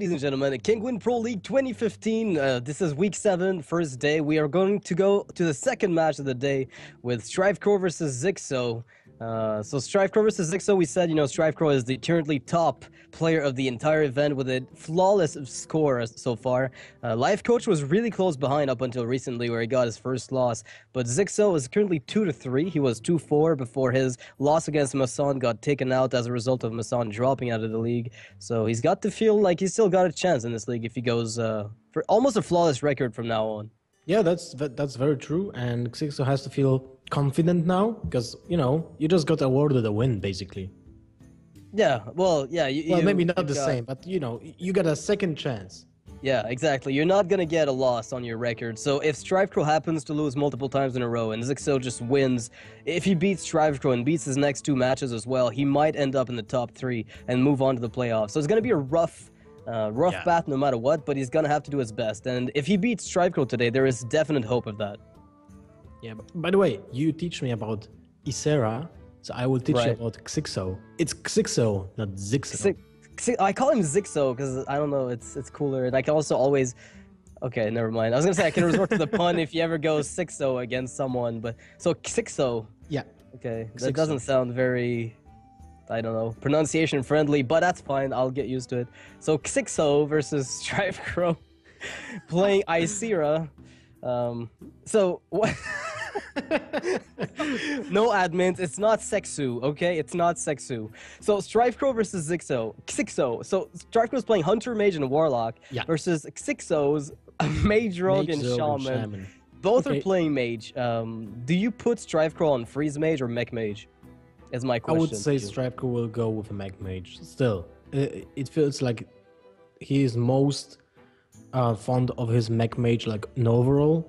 Ladies and gentlemen, Kinguin Pro League 2015. Uh, this is week seven, first day. We are going to go to the second match of the day with Strive Crow versus Zixo. Uh, so Strive Crow versus Zixo, we said, you know, Strive Crow is the currently top player of the entire event with a flawless score so far. Uh, Lifecoach was really close behind up until recently where he got his first loss, but Zixo is currently 2 to 3. He was 2-4 before his loss against Masan got taken out as a result of Masan dropping out of the league. So he's got to feel like he's still got a chance in this league if he goes uh, for almost a flawless record from now on. Yeah, that's that's very true, and Zixo has to feel confident now because you know you just got awarded a win basically. Yeah, well, yeah. You, well, you, maybe not the got, same, but you know you got a second chance. Yeah, exactly. You're not gonna get a loss on your record. So if Strive Crow happens to lose multiple times in a row and Zixo just wins, if he beats Strive Crow and beats his next two matches as well, he might end up in the top three and move on to the playoffs. So it's gonna be a rough uh, rough yeah. path no matter what, but he's gonna have to do his best. And if he beats Strive Crow today, there is definite hope of that. Yeah. By the way, you teach me about Ysera, so I will teach right. you about Xixo. It's Xixo, not Zixo. I call him Zixo because I don't know. It's it's cooler, and I can also always. Okay, never mind. I was gonna say I can resort to the pun if you ever go Sixo against someone, but so Xixo. Yeah. Okay, that doesn't sound very I don't know, pronunciation friendly, but that's fine. I'll get used to it. So Xixo versus Strive Crow playing Ysera. Um, so what? no admins. It's not Sexu, okay? It's not Sexu. So Strive Crow versus Zixo. Xixo. So Strive is playing Hunter Mage and Warlock yeah. versus Xixo's Mage Rogue Mage and Shaman. Shaman. Both okay. are playing Mage. Um, do you put Strive Crow on Freeze Mage or Mech Mage? Is my question. I would say Strive will go with a Mech Mage. Still, it, it feels like he is most uh, fond of his Mech Mage, like in overall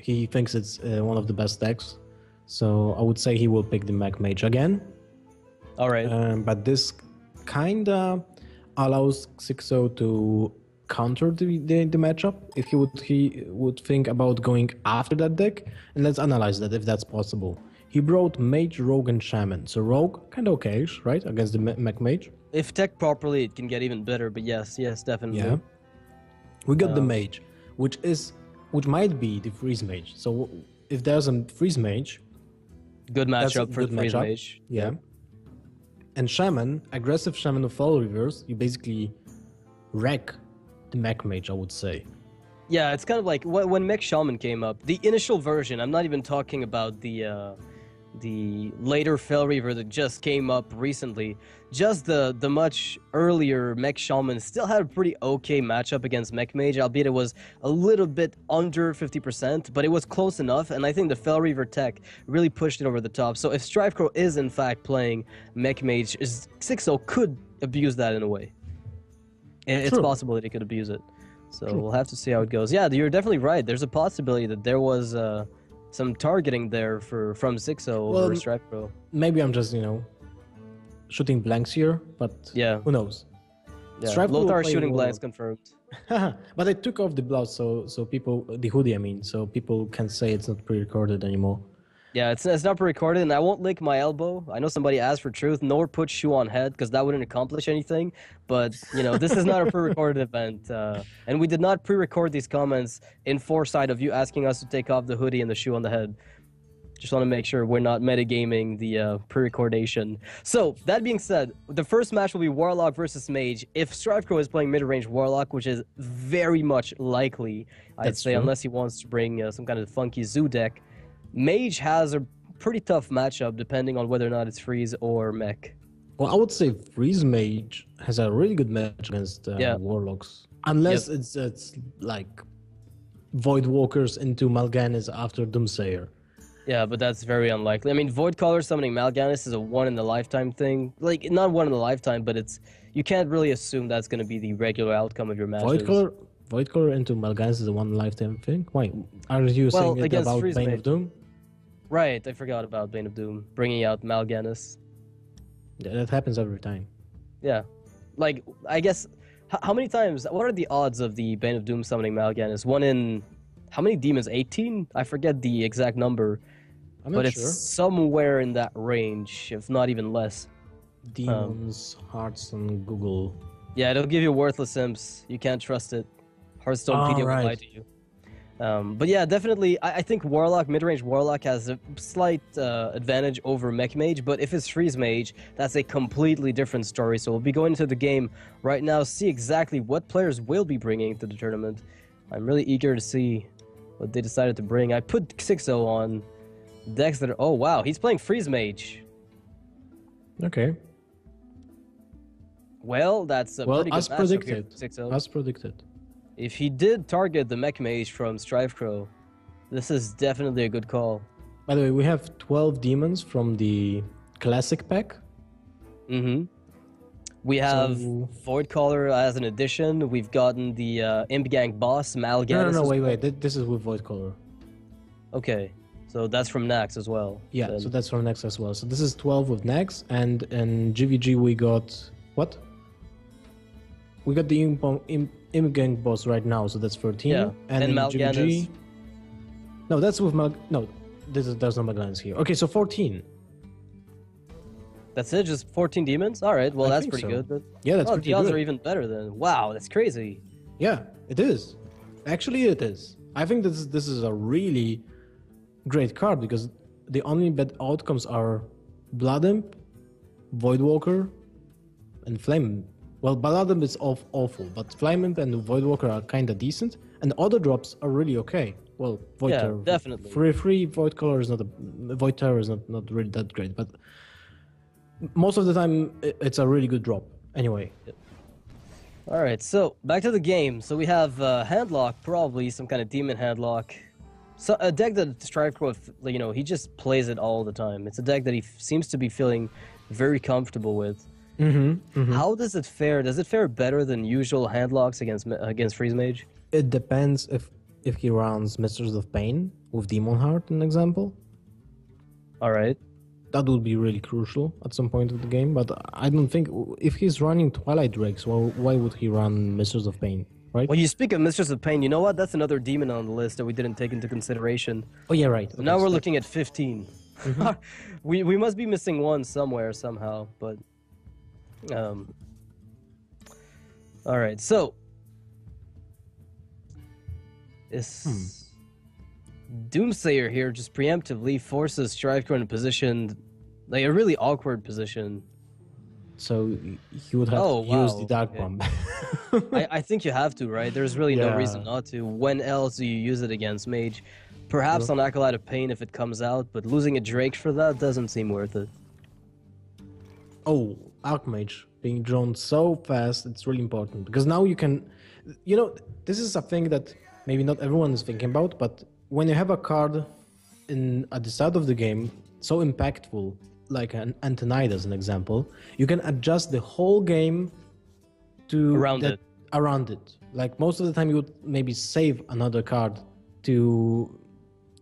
he thinks it's uh, one of the best decks. So I would say he will pick the Mech Mage again. All right. Um, but this kinda allows Sixo to counter the, the, the, matchup if he would he would think about going after that deck and let's analyze that if that's possible he brought mage rogue and shaman so rogue kind of okay right against the mech mage if tech properly it can get even better but yes yes definitely yeah we got um, the mage which is which might be the freeze mage. So if there's a freeze mage, good matchup for good freeze matchup. mage. Yeah. And shaman, aggressive shaman of Fel Reavers, you basically wreck the mech mage, I would say. Yeah, it's kind of like when mech shaman came up. The initial version. I'm not even talking about the. Uh, the later Fel Reaver that just came up recently, just the the much earlier Mech Shaman still had a pretty okay matchup against Mech Mage, albeit it was a little bit under 50%, but it was close enough, and I think the Fel Reaver tech really pushed it over the top. So if Strive Crow is in fact playing Mech Mage, Xixo could abuse that in a way. It's True. possible that he could abuse it. So True. we'll have to see how it goes. Yeah, you're definitely right. There's a possibility that there was... Uh, some targeting there for from Zixo well, over Strive Crow. Maybe I'm just you know shooting blanks here, but yeah, who knows? Yeah, Strive Lothar shooting blanks confirmed. but I took off the blouse, so so people the hoodie I mean, so people can say it's not pre-recorded anymore. Yeah, it's, it's not pre-recorded, and I won't lick my elbow. I know somebody asked for truth, nor put shoe on head, because that wouldn't accomplish anything. But, you know, this is not a pre-recorded event. Uh, and we did not pre-record these comments in foresight of you asking us to take off the hoodie and the shoe on the head. Just want to make sure we're not metagaming the uh, pre-recordation. So, that being said, the first match will be Warlock versus Mage. If Strive Crow is playing mid-range Warlock, which is very much likely, I'd That's say, true. unless he wants to bring uh, some kind of funky Zoo deck, Mage has a pretty tough matchup depending on whether or not it's Freeze or Mech. Well, I would say Freeze Mage has a really good match against uh, yeah. Warlocks. Unless yep. it's it's like Void Walkers into Mal'Ganis after Doomsayer. Yeah, but that's very unlikely. I mean, Void Caller summoning Mal'Ganis is a one in a lifetime thing. Like, not one in a lifetime, but it's you can't really assume that's going to be the regular outcome of your matches. Void Caller, Void Caller into Mal'Ganis is a one lifetime thing. Why are you well, saying it about Freeze Bane Mage. of Doom? Right, I forgot about Bane of Doom bringing out Mal'Ganis. Yeah, that happens every time. Yeah, like I guess how many times? What are the odds of the Bane of Doom summoning Mal'Ganis? One in how many demons? Eighteen? I forget the exact number, I'm but it's sure. somewhere in that range, if not even less. Demons, um, hearts, and Google. Yeah, it'll give you worthless imps. You can't trust it. Hearthstone Oh, PD will lie to you. Um, but yeah, definitely, I, I think Warlock, mid-range Warlock, has a slight uh, advantage over Mech Mage. But if it's Freeze Mage, that's a completely different story. So we'll be going into the game right now, see exactly what players will be bringing to the tournament. I'm really eager to see what they decided to bring. I put Xixo on decks that are. Oh wow, he's playing Freeze Mage. Okay. Well, that's a Well, pretty good as predicted. As predicted. If he did target the Mech Mage from Strive Crow, this is definitely a good call. By the way, we have 12 demons from the classic pack. Mm-hmm. We have So- Void Caller as an addition. We've gotten the uh, Imp Gang boss, Mal'Ganis. No, no, no, wait, wait. th- This is with Void Caller. Okay, so that's from Naxx as well. Yeah, Then- so that's from Naxx as well. So this is 12 with Naxx, and in GVG we got what? We got the Imp, Imp, Imp Gang boss right now, so that's 13. Yeah, and in Mal'Ganis. No, that's with Mal. No, this is, there's no Mal'Ganis here. Okay, so 14. that's it. Just 14 demons. All right. Well, I that's pretty so. good. But Yeah, that's oh, pretty the odds good. are even better then. Wow, that's crazy. Yeah, it is. Actually, it is. I think this is, this is a really great card because the only bad outcomes are Blood Imp, Voidwalker, and Flame. Well, Imp is aw- awful, but Flame Imp and Voidwalker are kind of decent, and other drops are really okay. Well, Void Yeah, Terror, definitely. Free, free Void Caller is not a Void Terror is not, not really that great, but most of the time it's a really good drop. Anyway, All right. So back to the game. So we have uh, Handlock, probably some kind of demon Handlock. So a deck that Strive you know, he just plays it all the time. It's a deck that he f- seems to be feeling very comfortable with. Mm-hmm, How does it fare? Does it fare better than usual handlocks against against Freeze Mage? It depends if if he runs Masters of Pain with Demon Heart, an example. All right. That would be really crucial at some point of the game. But I don't think if he's running Twilight Drakes, well, why would he run Masters of Pain, right? Well, you speak of Mistress of Pain, you know what? That's another demon on the list that we didn't take into consideration. oh yeah, right. So now Okay, we're looking at 15. we we must be missing one somewhere somehow, but um. All right, so is Doomsayer here just preemptively forces Strifecro in a position, like a really awkward position. So he would have Oh, to use the Dark okay. Bomb. I, I think you have to, right? There's really no reason not to. When else do you use it against Mage? Perhaps on Acolyte of Pain if it comes out, but losing a Drake for that doesn't seem worth it. oh, Archmage being drawn so fast, it's really important. Because now you can, you know, this is a thing that maybe not everyone is thinking about, but when you have a card in at the start of the game so impactful, like an Antonidas, as an example, you can adjust the whole game to Around that- it. Around it, like most of the time, you would maybe save another card to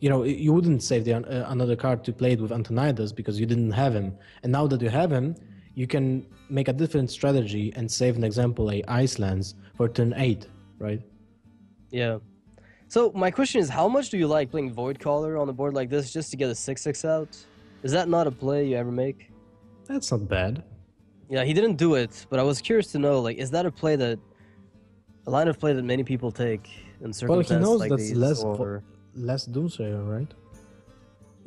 you know you wouldn't save the, uh, another card to play it with Antonidas because you didn't have him. And now that you have him you can make a different strategy and save an example a Ice Lance for turn 8 right Yeah. So my question is, how much do you like playing Void Caller on a board like this just to get a six six out? Is that not a play you ever make? that's not bad Yeah, he didn't do it, but I was curious to know, like, is that a play that a line of play that many people take in well circumstances he knows like that's these? less vo- or... less doomsayer right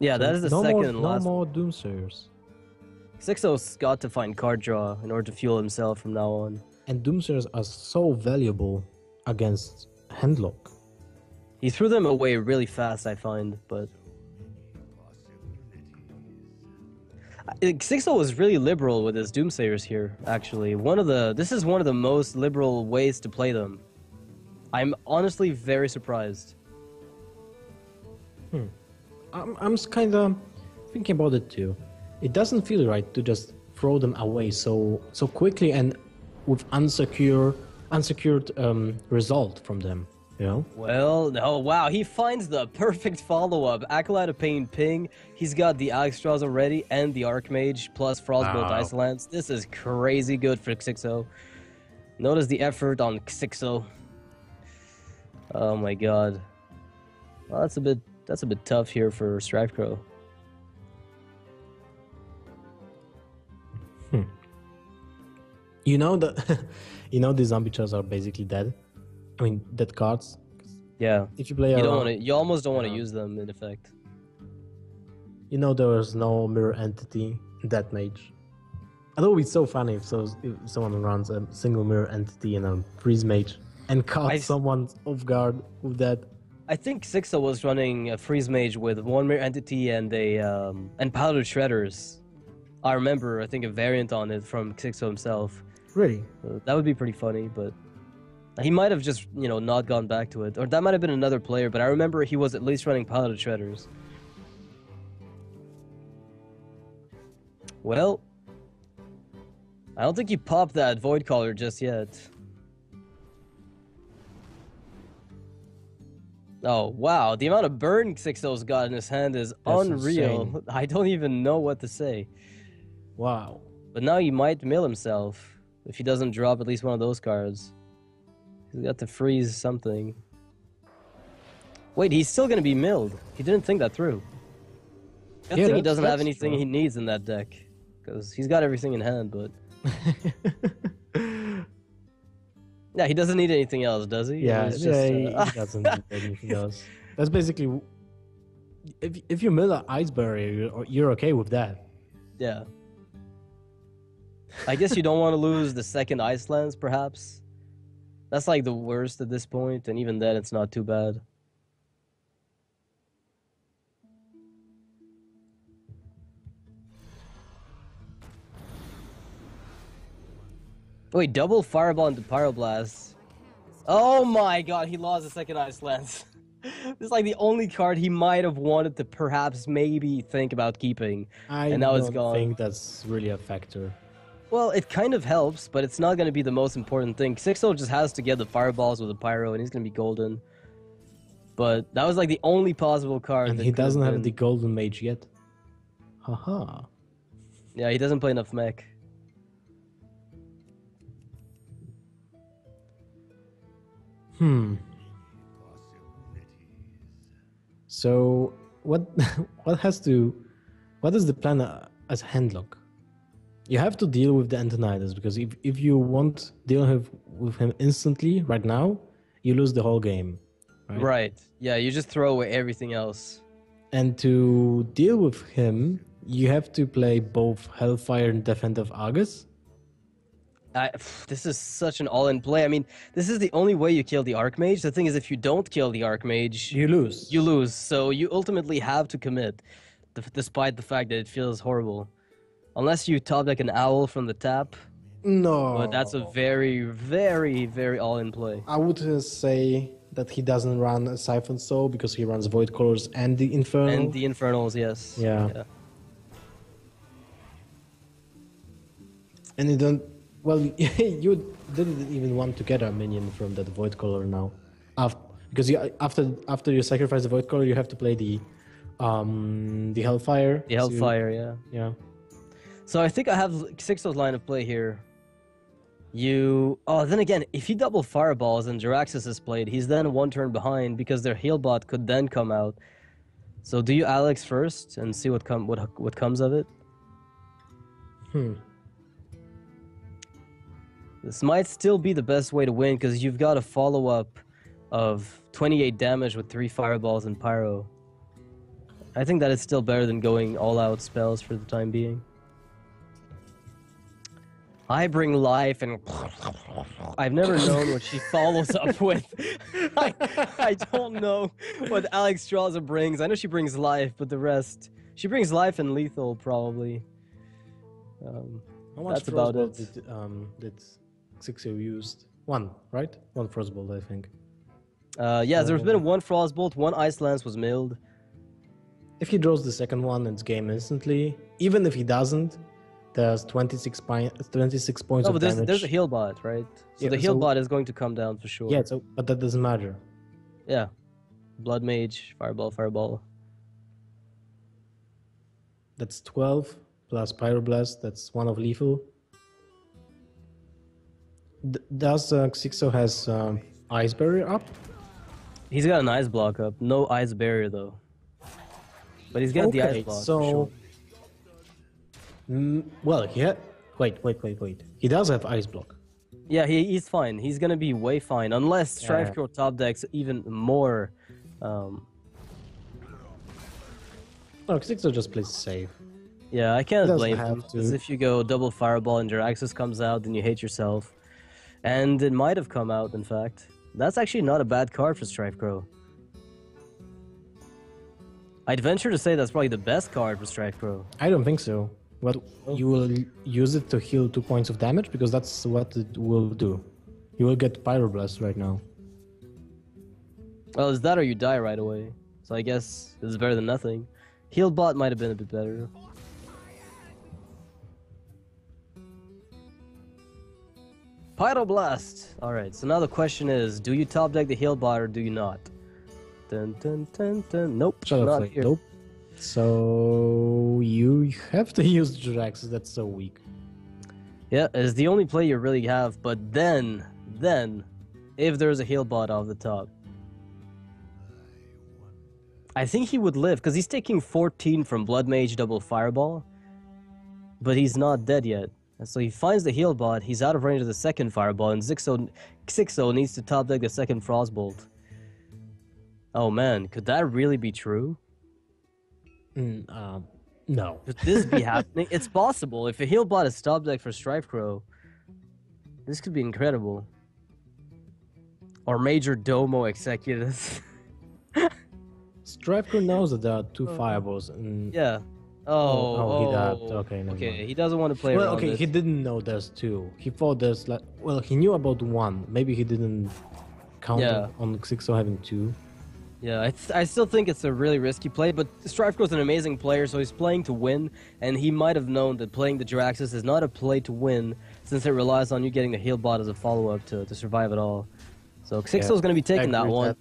Yeah, that So is the no second more, and no more doomsayers Sixo's got to find card draw in order to fuel himself from now on. and doomsayers are so valuable against handlock He threw them away really fast, I find, but. Sixo was really liberal with his Doomsayers here, actually. One of the this is one of the most liberal ways to play them. I'm honestly very surprised. Hmm. I'm, I'm kind of thinking about it too. It doesn't feel right to just throw them away so so quickly and with unsecure unsecured um, result from them. You know? Well, no, wow, he finds the perfect follow-up. Acolyte of Pain Ping. He's got the Alexstrasza already and the Archmage plus Frostbolt Wow. Ice Lance. This is crazy good for Xixo. Notice the effort on Xixo. Oh my god. Well, that's a bit that's a bit tough here for Strive You know that you know the zombie chows are basically dead. I mean dead cards. Yeah. If you play You don't want to. You almost don't want to use them in effect. You know there is no mirror entity in that mage. Although it's so funny if, so, if someone runs a single mirror entity and a freeze mage and caught someone off guard with that. I think Sixo was running a freeze mage with one mirror entity and a um, and piloted shredders. I remember. I think a variant on it from Sixo himself. Really? Uh, that would be pretty funny, but he might have just you know not gone back to it, or that might have been another player. But I remember he was at least running piloted shredders. Well, I don't think he popped that void caller just yet. Oh wow, the amount of burn Sixo's got in his hand is That's unreal. insane. I don't even know what to say. Wow. But now he might mill himself if he doesn't drop at least one of those cards. He's got to freeze something. Wait, he's still gonna be milled. He didn't think that through. Good Yeah, thing he doesn't have anything true. he needs in that deck. Because he's got everything in hand, but yeah, he doesn't need anything else, does he? yeah, He's yeah, just, he, uh, he doesn't need anything else. That's basically. If, if you mill an ice barrier, you're, you're okay with that. yeah. I guess you don't want to lose the second ice lance, perhaps. That's like the worst at this point, and even then, it's not too bad. Wait, double fireball into pyroblast. Oh my god, he lost the second ice lance. this is like the only card he might have wanted to perhaps maybe think about keeping. I And now it's gone. think that's really a factor. Well, it kind of helps, but it's not going to be the most important thing. Sixo just has to get the fireballs with the pyro, and he's going to be golden. But that was like the only possible card. And that he doesn't have the golden mage yet. Haha. Yeah, he doesn't play enough mech. Hmm. So what what has to what is the plan as handlock? You have to deal with the Antonidas because if, if you won't deal with, with him instantly right now, you lose the whole game. Right. Right. Yeah, you just throw away everything else. And to deal with him, you have to play both Hellfire and Defender of Argus. I, this is such an all-in play. I mean, this is the only way you kill the Archmage. The thing is, if you don't kill the Archmage, You lose. you lose. So you ultimately have to commit, despite the fact that it feels horrible. Unless you top like an owl from the tap, no. but that's a very, very, very all-in play. I would uh, say that he doesn't run a Siphon Soul because he runs Void Callers and the Infernal. And the Infernals, yes. Yeah. yeah. And you don't. Well, you didn't even want to get a minion from that Void Caller now, after because you after after you sacrifice the Void Caller, you have to play the um the Hellfire. The So you- Hellfire, yeah. yeah. So I think I have Sixto's line of play here. You oh then again, if he double fireballs and Jaraxxus is played, he's then one turn behind because their heal bot could then come out. So do you Alex first and see what come what what comes of it? Hmm. This might still be the best way to win because you've got a follow up of 28 damage with three fireballs and pyro. I think that is still better than going all out spells for the time being. I bring life and I've never known what she follows up with. I, I don't know what Alexstrasza brings. I know she brings life, but the rest she brings life and lethal probably. Um, How much That's about it. Did, um, did Sixio used? One, right? One Frostbolt, I think. Uh, yeah, there's been one Frostbolt, one Ice Lance was milled. If he draws the second one, it's game instantly. Even if he doesn't, there's 26, pi- 26 points No, of but there's, damage. there's a heal bot, right? So Yeah, the heal so- bot is going to come down for sure. Yeah, so but that doesn't matter. Yeah. Blood Mage, Fireball, Fireball. That's 12 plus Pyroblast. That's one of lethal. D- does uh, Xixo has um, Ice Barrier up? He's got an ice block up. No ice barrier though. But he's got the ice block. so sure. Mm, well, had wait, wait, wait, wait. He does have ice block. Yeah, he, he's fine. He's gonna be way fine unless Strife Yeah. Crow top decks even more. Um, No, Xixo just plays safe. yeah, I can't blame him because if you go double fireball and Jaraxxus comes out, then you hate yourself, and it might have come out. In fact, that's actually not a bad card for Strifecro. I'd venture to say that's probably the best card for Strifecro. I don't think so. But Oh. you will use it to heal two points of damage because that's what it will do. You will get Pyroblast right now. Well, is that or you die right away? So I guess it's better than nothing. Heal bot might have been a bit better. Pyroblast! Alright, so now the question is do you top deck the heal bot or do you not? Dun dun dun dun. Nope, Shut not up, here. Nope. So you have to use Jaraxxus. That's so weak. Yeah, it's the only play you really have, but then, then, if there's a heal bot off the top, I think he would live because he's taking 14 from Blood Mage double fireball, but he's not dead yet. So he finds the heal bot, he's out of range of the second fireball, and Zixo, Xixo needs to top deck the second frostbolt. Oh man, could that really be true? Mm, um, no. Could this be happening? It's possible. If a heal bot is top deck for Strifecro, this could be incredible. Or Majordomo Executus. Strifecro knows that there are two fireballs. And... yeah. Oh, Oh, oh, he oh, dabbed. Okay, never okay. mind. He doesn't want to play Well, okay, it. he didn't know there's two. He thought there's like, well, he knew about one. Maybe he didn't count Yeah. on Xixo having two. Yeah, I, th- I still think it's a really risky play, but Strifecro's an amazing player, so he's playing to win, and he might have known that playing the Jaraxxus is not a play to win, since it relies on you getting the heal bot as a follow-up to, to survive it all. So Xixo's Yeah, going to be taking that one.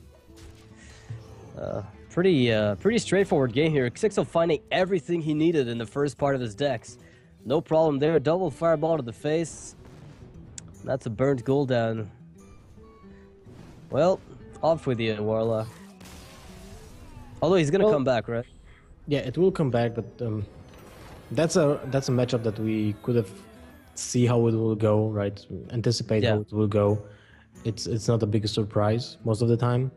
Uh, pretty uh, pretty straightforward game here. Xixo finding everything he needed in the first part of his decks. No problem there. Double fireball to the face. That's a burnt Gul'dan. Well, off with you, Warlock. Although he's gonna Well- come back, right? Yeah, it will come back, but um, that's a that's a matchup that we could have see how it will go, right? Anticipate Yeah. how it will go. It's it's not a big surprise most of the time.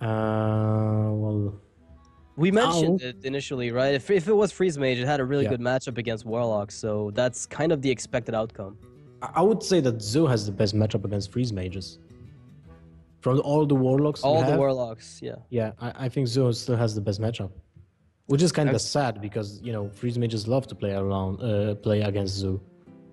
Uh, well, We mentioned Ow. it initially, right? If, if it was Freeze Mage, it had a really Yeah. good matchup against Warlock, so that's kind of the expected outcome. I I would say that Zoo has the best matchup against freeze mages. From all the warlocks, All the have, Warlocks, yeah. Yeah, I, I think Zoo still has the best matchup, which is kind of sad because you know freeze mages love to play around, uh, play against Zoo.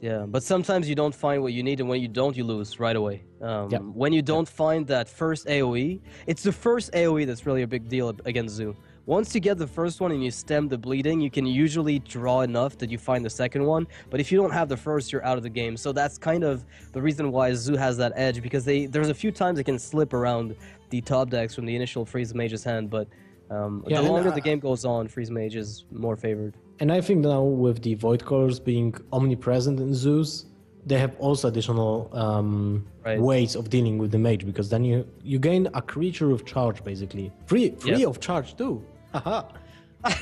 Yeah, but sometimes you don't find what you need, and when you don't, you lose right away. Um, Yep. When you don't find that first AoE, it's the first AoE that's really a big deal against Zoo. Once you get the first one and you stem the bleeding, you can usually draw enough that you find the second one. But if you don't have the first, you're out of the game. So that's kind of the reason why Zoo has that edge because they there's a few times they can slip around the top decks from the initial Freeze Mage's hand, but um, Yeah, the longer I- the game goes on, Freeze Mage is more favored. And I think now with the void callers being omnipresent in zoos, they have also additional um, Right. ways of dealing with the mage because then you you gain a creature with charge basically, free free Yep. of charge too. Haha.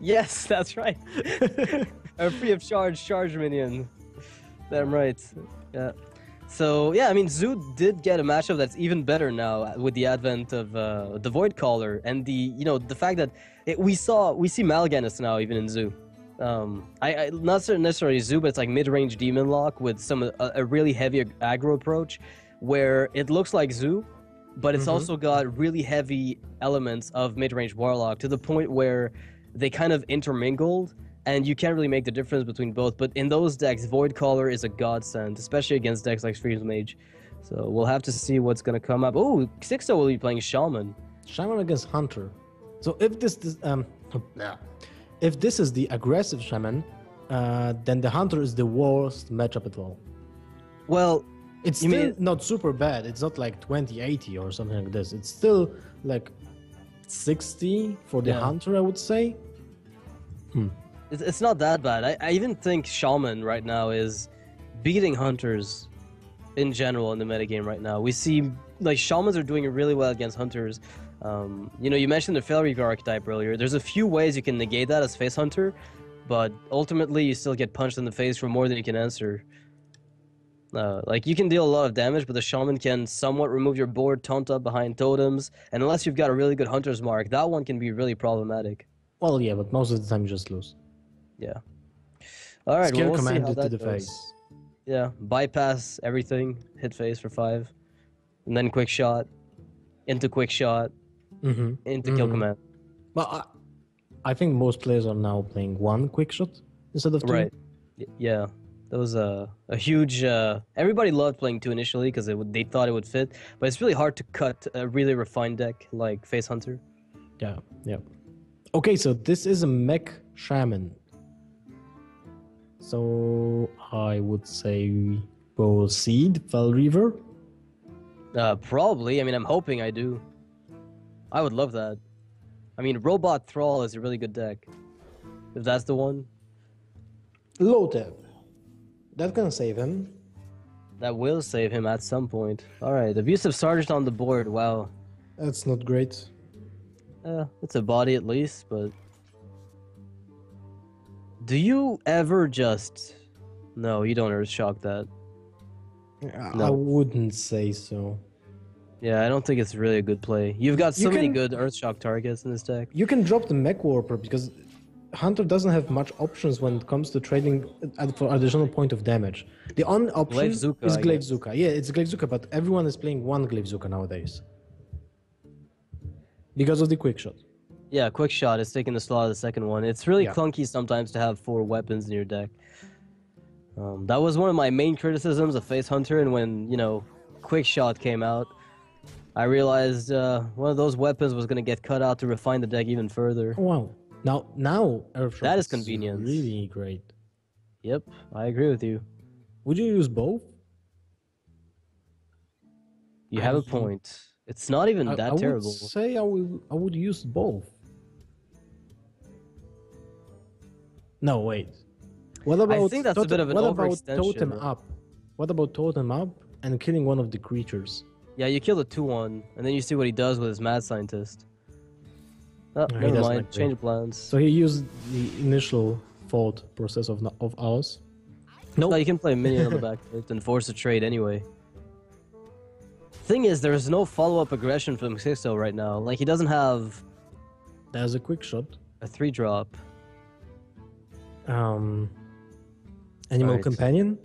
yes, that's right. a free of charge charge minion. Damn right. Yeah. So yeah, I mean, Zoo did get a matchup that's even better now with the advent of uh, the Void Caller and the you know the fact that it, we saw we see Mal'Ganis now even in Zoo. Um, I, I not necessarily Zoo, but it's like mid-range Demon Lock with some a, a really heavy ag- aggro approach, where it looks like Zoo, but it's Mhm. also got really heavy elements of mid-range Warlock to the point where they kind of intermingled and you can't really make the difference between both. But in those decks, Void Caller is a godsend, especially against decks like Freeze Mage. So we'll have to see what's gonna come up. Oh, Sixto will be playing Shaman. Shaman against Hunter. So if this, this um, if this is the aggressive shaman, uh, then the Hunter is the worst matchup at all. Well, It's You still mean- not super bad. It's not like 2080 or something like this. It's still like 60 for the Yeah. Hunter, I would say. it's, it's not that bad. I, I even think Shaman right now is beating Hunters in general in the metagame right now. We see like Shamans are doing really well against Hunters. Um, you know, you mentioned the Reaver archetype earlier. There's a few ways you can negate that as Face Hunter, but ultimately you still get punched in the face for more than you can answer. Uh, like you can deal a lot of damage, but the shaman can somewhat remove your board, taunt up behind totems, and unless you've got a really good hunter's mark, that one can be really problematic. Well, yeah, but most of the time you just lose. Yeah. All right. Skill well, we'll see how commanded to the goes. face. Yeah, bypass everything, hit face for five, and then quick shot, into quick shot, Mm-hmm. into kill Mhm. command. But I, I think most players are now playing one quick shot instead of two. Right. Y- Yeah. That was a, a huge. Uh, everybody loved playing two initially because they thought it would fit, but it's really hard to cut a really refined deck like Face Hunter. Yeah, yeah. Okay, so this is a mech shaman. So I would say proceed, Fel Reaver. Uh, probably. I mean, I'm hoping I do. I would love that. I mean, Robot Thrall is a really good deck. If that's the one, low Loatheb. That can save him. that will save him at some point. All right, Abusive Sergeant on the board. Wow. That's not great. Uh, it's a body at least, but. Do you ever just. No, you don't earth shock that. I- No. wouldn't say so. Yeah, I don't think it's really a good play. You've got so You many good earth shock targets in this deck. You can drop the mech warper because Hunter doesn't have much options when it comes to trading for additional point of damage. The only option Glaivezooka, is I Glaive guess. Zuka. Yeah, it's Glaivezooka, but everyone is playing one Glaivezooka nowadays. Because of the quick shot. Yeah, quick shot is taking the slot of the second one. It's really Yeah. clunky sometimes to have four weapons in your deck. Um, that was one of my main criticisms of Face Hunter, and when you know, quick shot came out, I realized uh, one of those weapons was going to get cut out to refine the deck even further. Wow. Now, now Earthshock That is convenience. Really great. Yep, I agree with you. Would you use both? You have a point. It's not even I, that I would terrible. say I would I would use both. No, wait. What about think that's a bit of an what about totem up? What about totem up and killing one of the creatures? Yeah, you kill the 2 1, and then you see what he does with his mad scientist. Oh, never mind. like Change plans. So he used the initial thought process of of ours. No, you can play a minion on the back and force a trade anyway. Thing is, there's no follow-up aggression from Xixo right now. Like he doesn't have There's a quick shot. a three drop. Um, animal Right. companion.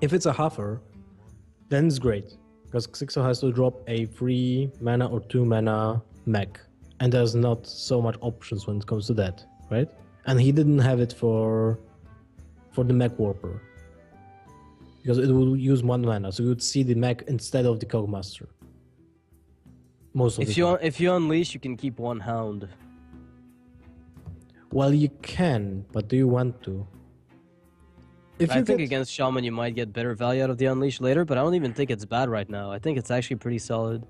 If it's a Huffer, then it's great because Xixo has to drop a free mana or two mana mech, and there's not so much options when it comes to that, right? And he didn't have it for for the mech warper because it would use one mana, so you would see the mech instead of the Cogmaster. Most of If the you time. if you unleash, you can keep one hound. Well, you can, but do you want to? If I you think get- against Shaman you might get better value out of the unleash later, but I don't even think it's bad right now. I think it's actually pretty solid.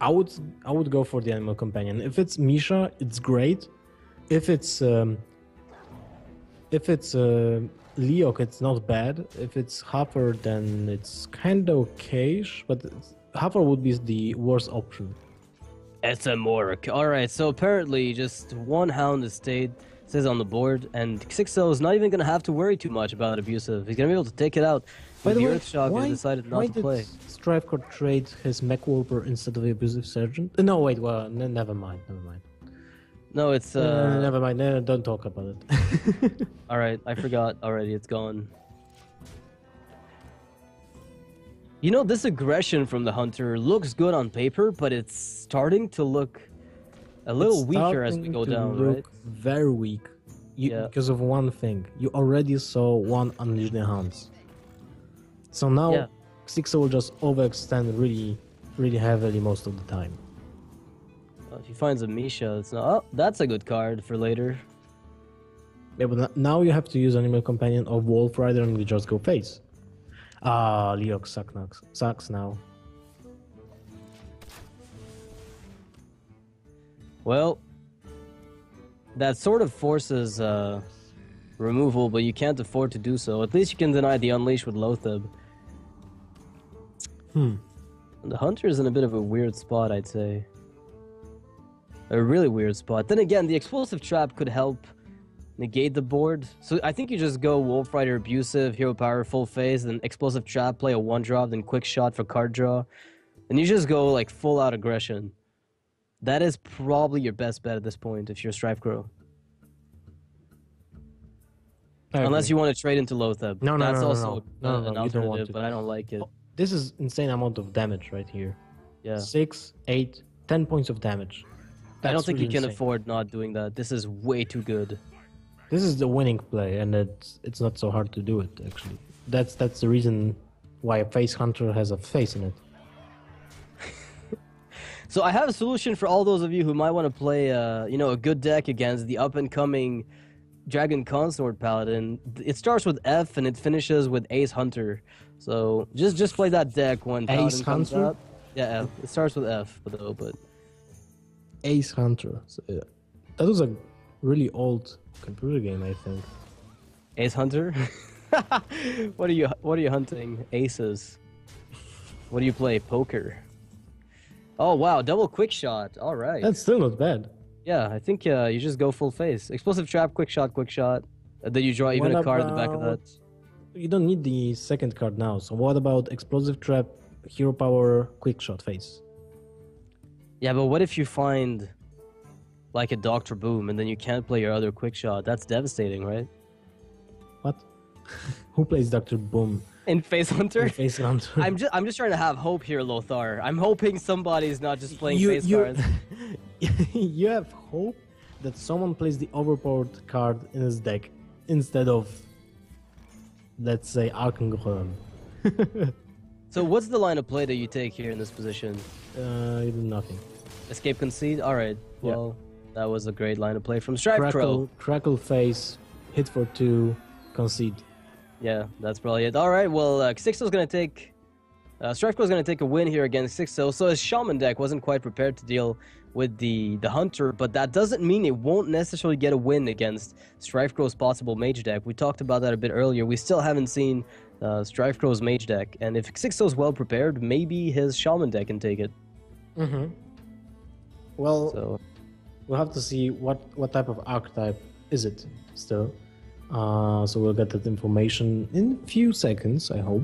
I would I would go for the animal companion. If it's Misha, it's great. If it's um, if it's uh, Leokk, it's not bad. If it's Huffer, then it's kind of okay. But Huffer would be the worst option. It's a Mork. Alright, so apparently just one hound is stayed says on the board, and Xixo is not even gonna have to worry too much about abusive. He's gonna be able to take it out. By But the the way, Earth Shock why, has decided why not to did play. Strifecro trade his mech warper instead of the abusive sergeant? Uh, No, wait. Well, never mind. Never mind. No, it's Uh, uh. never mind. No, don't talk about it. All right, I forgot already. It's gone. You know, this aggression from the hunter looks good on paper, but it's starting to look a little weaker as we go down, look right? Very weak. You, Yeah. Because of one thing. You already saw one Unleash the Hounds. So now Yeah. Six will just overextend really, really heavily most of the time. Well, if he finds a Misha, it's not. Oh, that's a good card for later. Yeah, but now you have to use Animal Companion or Wolf Rider and you just go face. Ah, Leokk suck sucks now. Well, that sort of forces uh, removal, but you can't afford to do so. At least you can deny the unleash with Loatheb. Hmm. The hunter is in a bit of a weird spot, I'd say. a really weird spot. Then again, the explosive trap could help negate the board. So I think you just go Wolf Rider abusive, hero power full phase, then explosive trap, play a one drop, then quick shot for card draw. And you just go like full out aggression. That is probably your best bet at this point if you're Strifecro. Unless you want to trade into Loatheb. No, no, That's no, no, also no. uh, No, an no, you don't want alternative, but I don't like it. this is insane amount of damage right here. Yeah. Six, eight, ten points of damage. I don't think really you can insane. afford not doing that. This is way too good. This is the winning play, and it's it's not so hard to do it actually. That's that's the reason why a face hunter has a face in it. So I have a solution for all those of you who might want to play, uh, you know, a good deck against the up and coming Dragon Consort Paladin. It starts with F and it finishes with Ace Hunter. So just just play that deck when Paladin Ace comes Hunter? out. Yeah, F. It starts with F, but though, but Ace Hunter. So, yeah. That was a really old computer game, I think. Ace Hunter. what are you What are you hunting? Aces. What do you play? Poker. Oh wow, double quick shot. All right. That's still not bad. Yeah, I think uh, you just go full face. Explosive trap, quick shot, quick shot. And then you draw even What a card in the back of that. You don't need the second card now. So what about explosive trap, hero power, quick shot face? Yeah, but what if you find like a Doctor Boom and then you can't play your other quick shot? That's devastating, right? What? Who plays Doctor Boom? In Face Hunter? in Face Hunter. I'm just I'm just trying to have hope here, Lothar. I'm hoping somebody's not just playing you, face you, cards. you have hope that someone plays the overpowered card in his deck instead of, let's say, Arkengron. So what's the line of play that you take here in this position? uh, you do nothing. Escape concede? Alright. Yeah. Well, that was a great line of play from Strifecro. Crackle, crackle face, hit for two, concede. Yeah, that's probably it. All right, well, uh, Sixto's going to take. Uh, Strifecro's going to take a win here against Sixto. So his Shaman deck wasn't quite prepared to deal with the, the Hunter, but that doesn't mean it won't necessarily get a win against Strifecro's possible Mage deck. We talked about that a bit earlier. We still haven't seen uh, Strifecro's Mage deck, and if Sixto's well prepared, maybe his Shaman deck can take it. Mm-hmm. Well, So we'll have to see what what type of archetype is it still. Uh, so we'll get that information in a few seconds, I hope.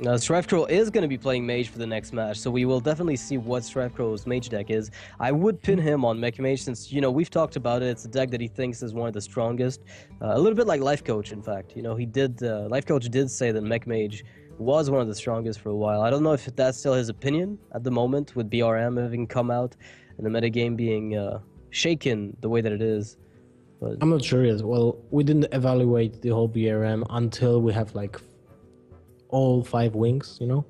Strifecro is going to be playing Mage for the next match, so we will definitely see what Strifecro's Mage deck is. I would pin him on Mech Mage since, you know, we've talked about it. It's a deck that he thinks is one of the strongest. Uh, a little bit like Lifecoach, in fact. You know, he did, uh, Lifecoach did say that Mech Mage was one of the strongest for a while. I don't know if that's still his opinion at the moment with BRM having come out and the metagame being uh, shaken the way that it is. But I'm not sure yet. Well, we didn't evaluate the whole BRM until we have like all five wings, you know?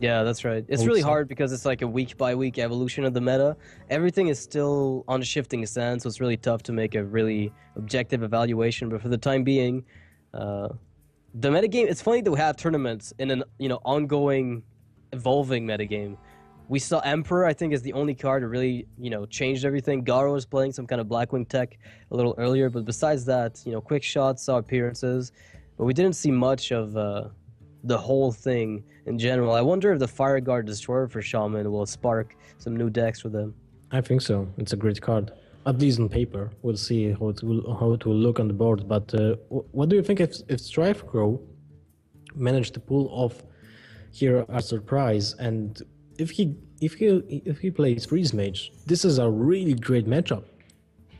Yeah, that's right. It's really hard because it's like a week by week evolution of the meta. Everything is still on a shifting sand, so it's really tough to make a really objective evaluation. But for the time being, uh, the metagame. It's funny that we have tournaments in an you know ongoing, evolving metagame. We saw Emperor. I think is the only card that really you know changed everything. Garo was playing some kind of Blackwing tech a little earlier, but besides that, you know, quick shots saw appearances, but we didn't see much of. Uh, the whole thing in general. I wonder if the Fireguard Destroyer for Shaman will spark some new decks for them. I think so. It's a great card. At least on paper. We'll see how it will, how it will look on the board. But uh, what do you think if, if Strifecro managed to pull off here a surprise and if he if he if he plays Freeze Mage, this is a really great matchup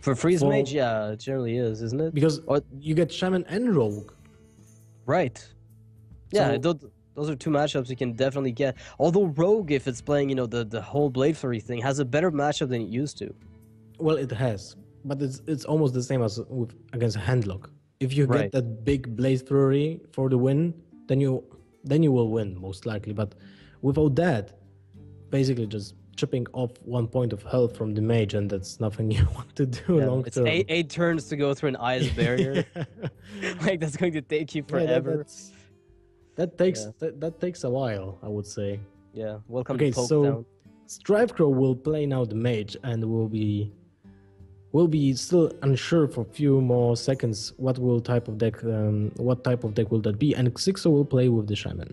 For Freeze For- Mage, yeah, it generally is, isn't it? because Or- you get Shaman and Rogue. Right. Yeah, those, those are two matchups you can definitely get. Although Rogue, if it's playing, you know, the, the whole Blade Flurry thing, has a better matchup than it used to. Well, it has, but it's it's almost the same as with against Handlock. If you Right. get that big blade Flurry for the win, then you then you will win most likely. But without that, basically just chipping off one point of health from the mage, and that's nothing you want to do Yeah, long it's term. eight, eight turns to go through an ice barrier. like, that's going to take you Yeah, that- forever. that takes Yeah. that, that takes a while, I would say. Yeah, welcome Okay, to Poke so- Down. Strive Crow will play now the mage and will be will be still unsure for a few more seconds what will type of deck um, what type of deck will that be and Xixo will play with the shaman.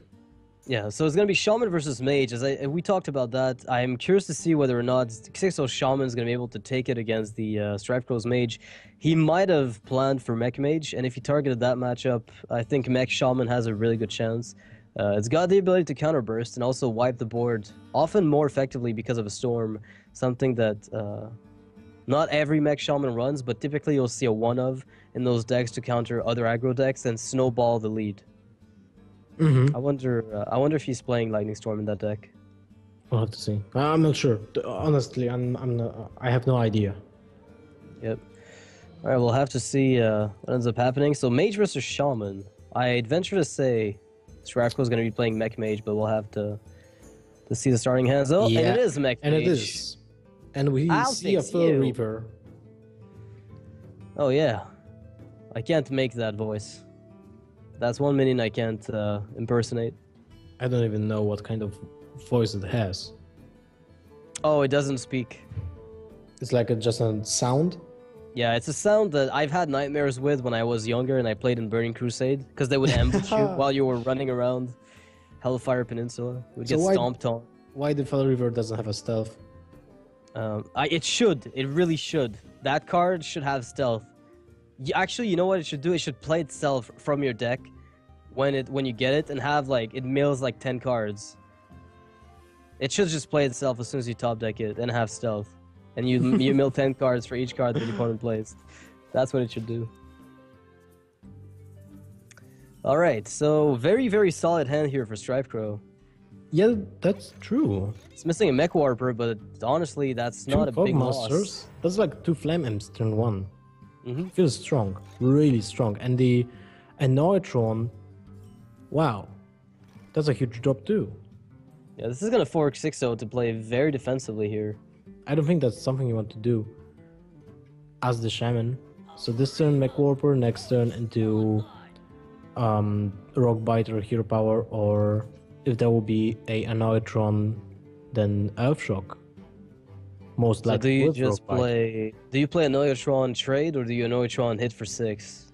Yeah, so it's gonna be Shaman versus Mage. As I we talked about that, I'm curious to see whether or not Xixo Shaman is gonna be able to take it against the uh, Strife Crows Mage. He might have planned for Mech Mage, and if he targeted that matchup, I think Mech Shaman has a really good chance. Uh, it's got the ability to counter burst and also wipe the board, often more effectively because of a storm. Something that uh, not every Mech Shaman runs, but typically you'll see a one of in those decks to counter other aggro decks and snowball the lead. Mm-hmm. I wonder. Uh, I wonder if he's playing Lightning Storm in that deck. We'll have to see. I'm not sure. Honestly, I'm. I'm. Not, I have no idea. Yep. All right, we'll have to see uh, what ends up happening. So Mage versus Shaman. I'd venture to say Stravko is going to be playing Mech Mage, but we'll have to to see the starting hands. Oh, and it is Mech Mage. And it is. And we I'll see a Phil. Reaper. Oh yeah, I can't make that voice. That's one minion I can't uh, impersonate. I don't even know what kind of voice it has. Oh, it doesn't speak. It's like a, just a sound. Yeah, it's a sound that I've had nightmares with when I was younger and I played in Burning Crusade because they would ambush you while you were running around Hellfire Peninsula. You would So get why- stomped on. Why the Fel Reaver doesn't have a stealth? Um, I, it should. It really should. That card should have stealth. Actually, you know what it should do? It should play itself from your deck when it when you get it and have like it mills like ten cards. It should just play itself as soon as you top deck it and have stealth, and you you mill ten cards for each card that the opponent plays. That's what it should do. All right, so very very solid hand here for Strifecro. Yeah, that's true. It's missing a Mech Warper, but honestly, that's Two not a big loss. Cogmasters. That's like two Flame Imps turn one. Mhm. Feels strong, really strong. And the Annoy-o-Tron, wow, that's a huge drop too. Yeah, this is gonna fork 6-0 to play very defensively here. I don't think that's something you want to do as the shaman. So this turn Mech Warper, next turn into um, Rock Bite or Hero Power, or if there will be a Annoy-o-Tron, then Earth Shock. Most So do you just play? Do you play a Noyotron trade or do you Noyotron hit for six?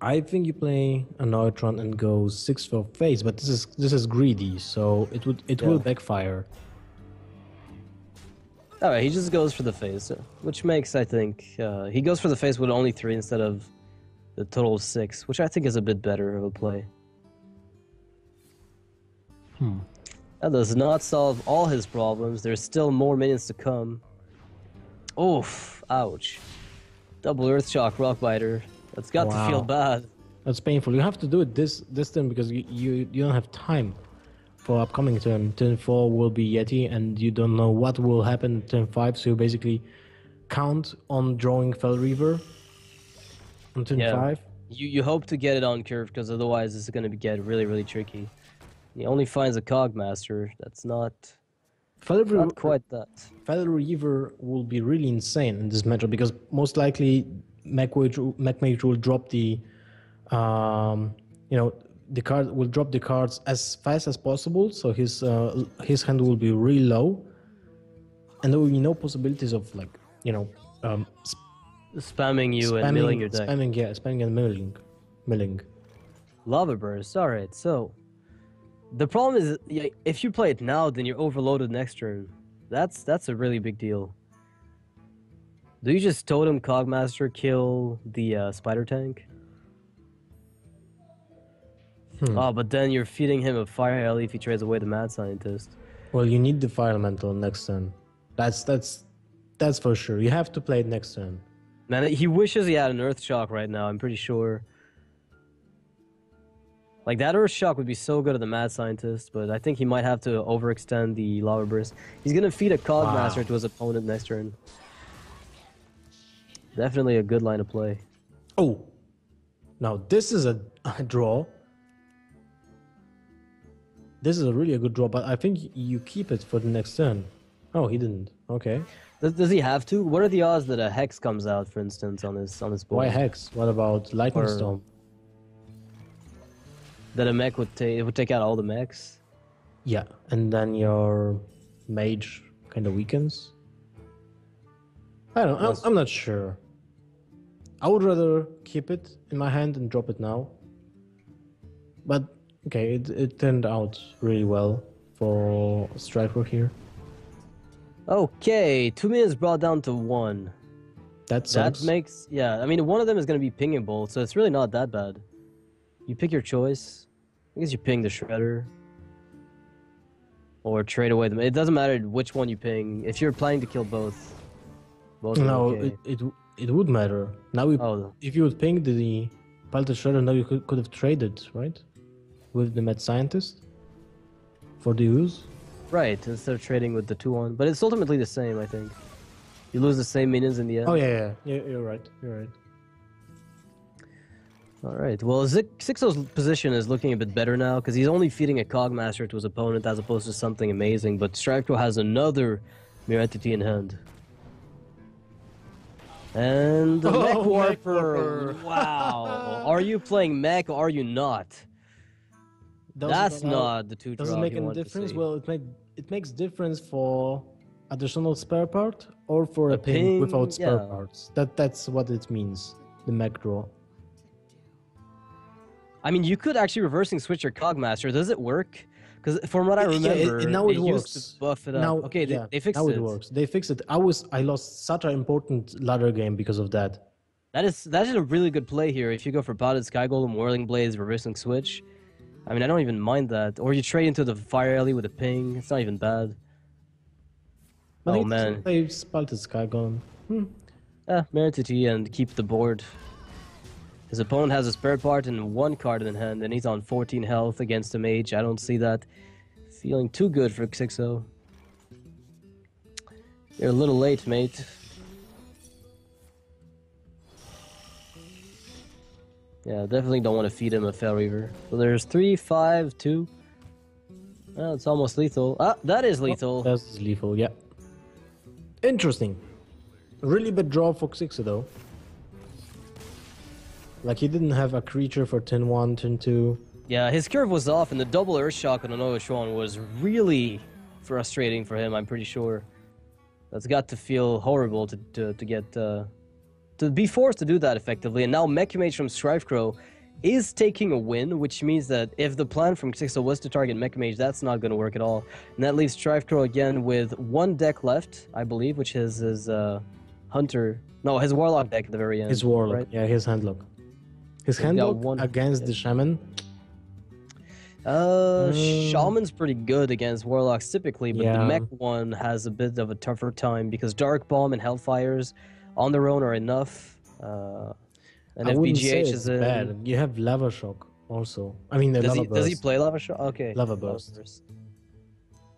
I think you play Annoy-o-Tron and go six for face, but this is this is greedy, so it would it will backfire. All right, he just goes for the face, uh, which makes I think uh, he goes for the face with only three instead of the total of six, which I think is a bit better of a play. Hmm. That does not solve all his problems. There's still more minions to come. Oof! Ouch! Double Earth Shock Rockbiter. That's got to feel bad. That's painful. You have to do it this this turn because you, you you don't have time for upcoming turn. Turn four will be Yeti, and you don't know what will happen in turn five. So you basically count on drawing Fel Reaver on turn Yeah. five. You you hope to get it on curve because otherwise it's going to get really really tricky. He only finds a Cogmaster. That's not Fel Reaver, not quite that. Fell will be really insane in this matchup because most likely Mech Mage Mech Mage will drop the, um, you know, the card will drop the cards as fast as possible. So his uh, his hand will be really low, and there will be no possibilities of like you know, um, sp- Spamming you spamming, and milling your deck. spamming yeah, spamming and milling, milling. Lava burst. All right. So the problem is, if you play it now, then you're overloaded next turn. That's that's a really big deal. Do you just totem Cogmaster kill the uh, spider tank? Hmm. Oh, but then you're feeding him a fire alley if he trades away the mad scientist. Well, you need the fire elemental next turn. That's that's that's for sure. You have to play it next turn. Man, he wishes he had an Earth Shock right now. I'm pretty sure. Like that Earth Shock would be so good at the Mad Scientist, but I think he might have to overextend the Lava Burst. He's gonna feed a Cogmaster Wow. to his opponent next turn. Definitely a good line of play. Oh, now this is a, a draw. This is a really a good draw, but I think you keep it for the next turn. Oh, he didn't. Okay. Does, does he have to? What are the odds that a Hex comes out, for instance, on his on his board? Why hex? What about lightning Or- storm? That a mech would take it would take out all the mechs. Yeah, and then your mage kind of weakens. I don't. I'm, I'm not sure. I would rather keep it in my hand and drop it now. But Okay, it, it turned out really well for Striker here. Okay, two minutes brought down to one. That That makes yeah. I mean, one of them is going to be pingable, so it's really not that bad. You pick your choice. I guess you ping the shredder, or trade away them. It doesn't matter which one you ping. If you're planning to kill both, both. no, okay. it, it it would matter. Now, we, Oh, if you would ping the Piloted Shredder, now you could, could have traded, right? With the Mad Scientist for the use. right. Instead of trading with the two one, but it's ultimately the same. I think. You lose the same minions in the end. Oh, yeah, yeah, yeah, you're right. You're right. All right. Well, Zik- Xixo's position is looking a bit better now because he's only feeding a Cogmaster to his opponent as opposed to something amazing. But Strifecro has another Mirror Entity in hand. And the Oh, Mech Mech Warper. Warper. Wow. are you playing Mech or are you not? Does That's it allow- not the two Does it drop make you any difference? Well, it make it makes difference for additional spare part or for a, A ping, ping, without spare yeah. parts. That that's what it means. The mech draw. I mean, you could actually reversing switch your Cogmaster. Does it work? Because from what I Yeah, it- remember, now it used works. to buff it up. Now, okay, they, yeah, they fixed now it. it works. They fixed it. I was I lost such an important ladder game because of that. That is that is a really good play here. If you go for Piloted Sky Golem, Whirling Blades, Reversing Switch, I mean I don't even mind that. Or you trade into the Fire Alley with a ping. It's not even bad. But oh man, They spalted Sky Golem. Hmm. ah, Meritity and keep the board. His opponent has a spare part and one card in hand, and he's on 14 health against a mage. I don't see that feeling too good for Xixo. You're a little late, mate. Yeah, definitely don't want to feed him a Fel Reaver. So there's three, five, two. It's almost lethal. Ah, that is lethal. That's lethal. Yeah. Interesting. Really bad draw for Xixo though. Like he didn't have a creature for turn one, turn two. Yeah, his curve was off, and the double Earth Shock on Anova Schwan was really frustrating for him, I'm pretty sure. That's got to feel horrible to, to, to get. Uh, to be forced to do that effectively. And now Mech Mage from Strifecro is taking a win, which means that if the plan from Xixo was to target Mech Mage, that's not going to work at all. And that leaves Strifecro again with one deck left, I believe, which is his uh, Hunter. No, his Warlock deck at the very end. His warlock. right? Yeah, his handlock. His handlock one- against the shaman. Uh, Um, Shaman's pretty good against Warlocks typically, but the Mech one has a bit of a tougher time because Dark Bomb and Hellfires on their own are enough. Uh, and I if wouldn't say it's is in, bad. You have lava shock also. I mean, the does lava he does he play Lava Shock? Okay, Lava Burst.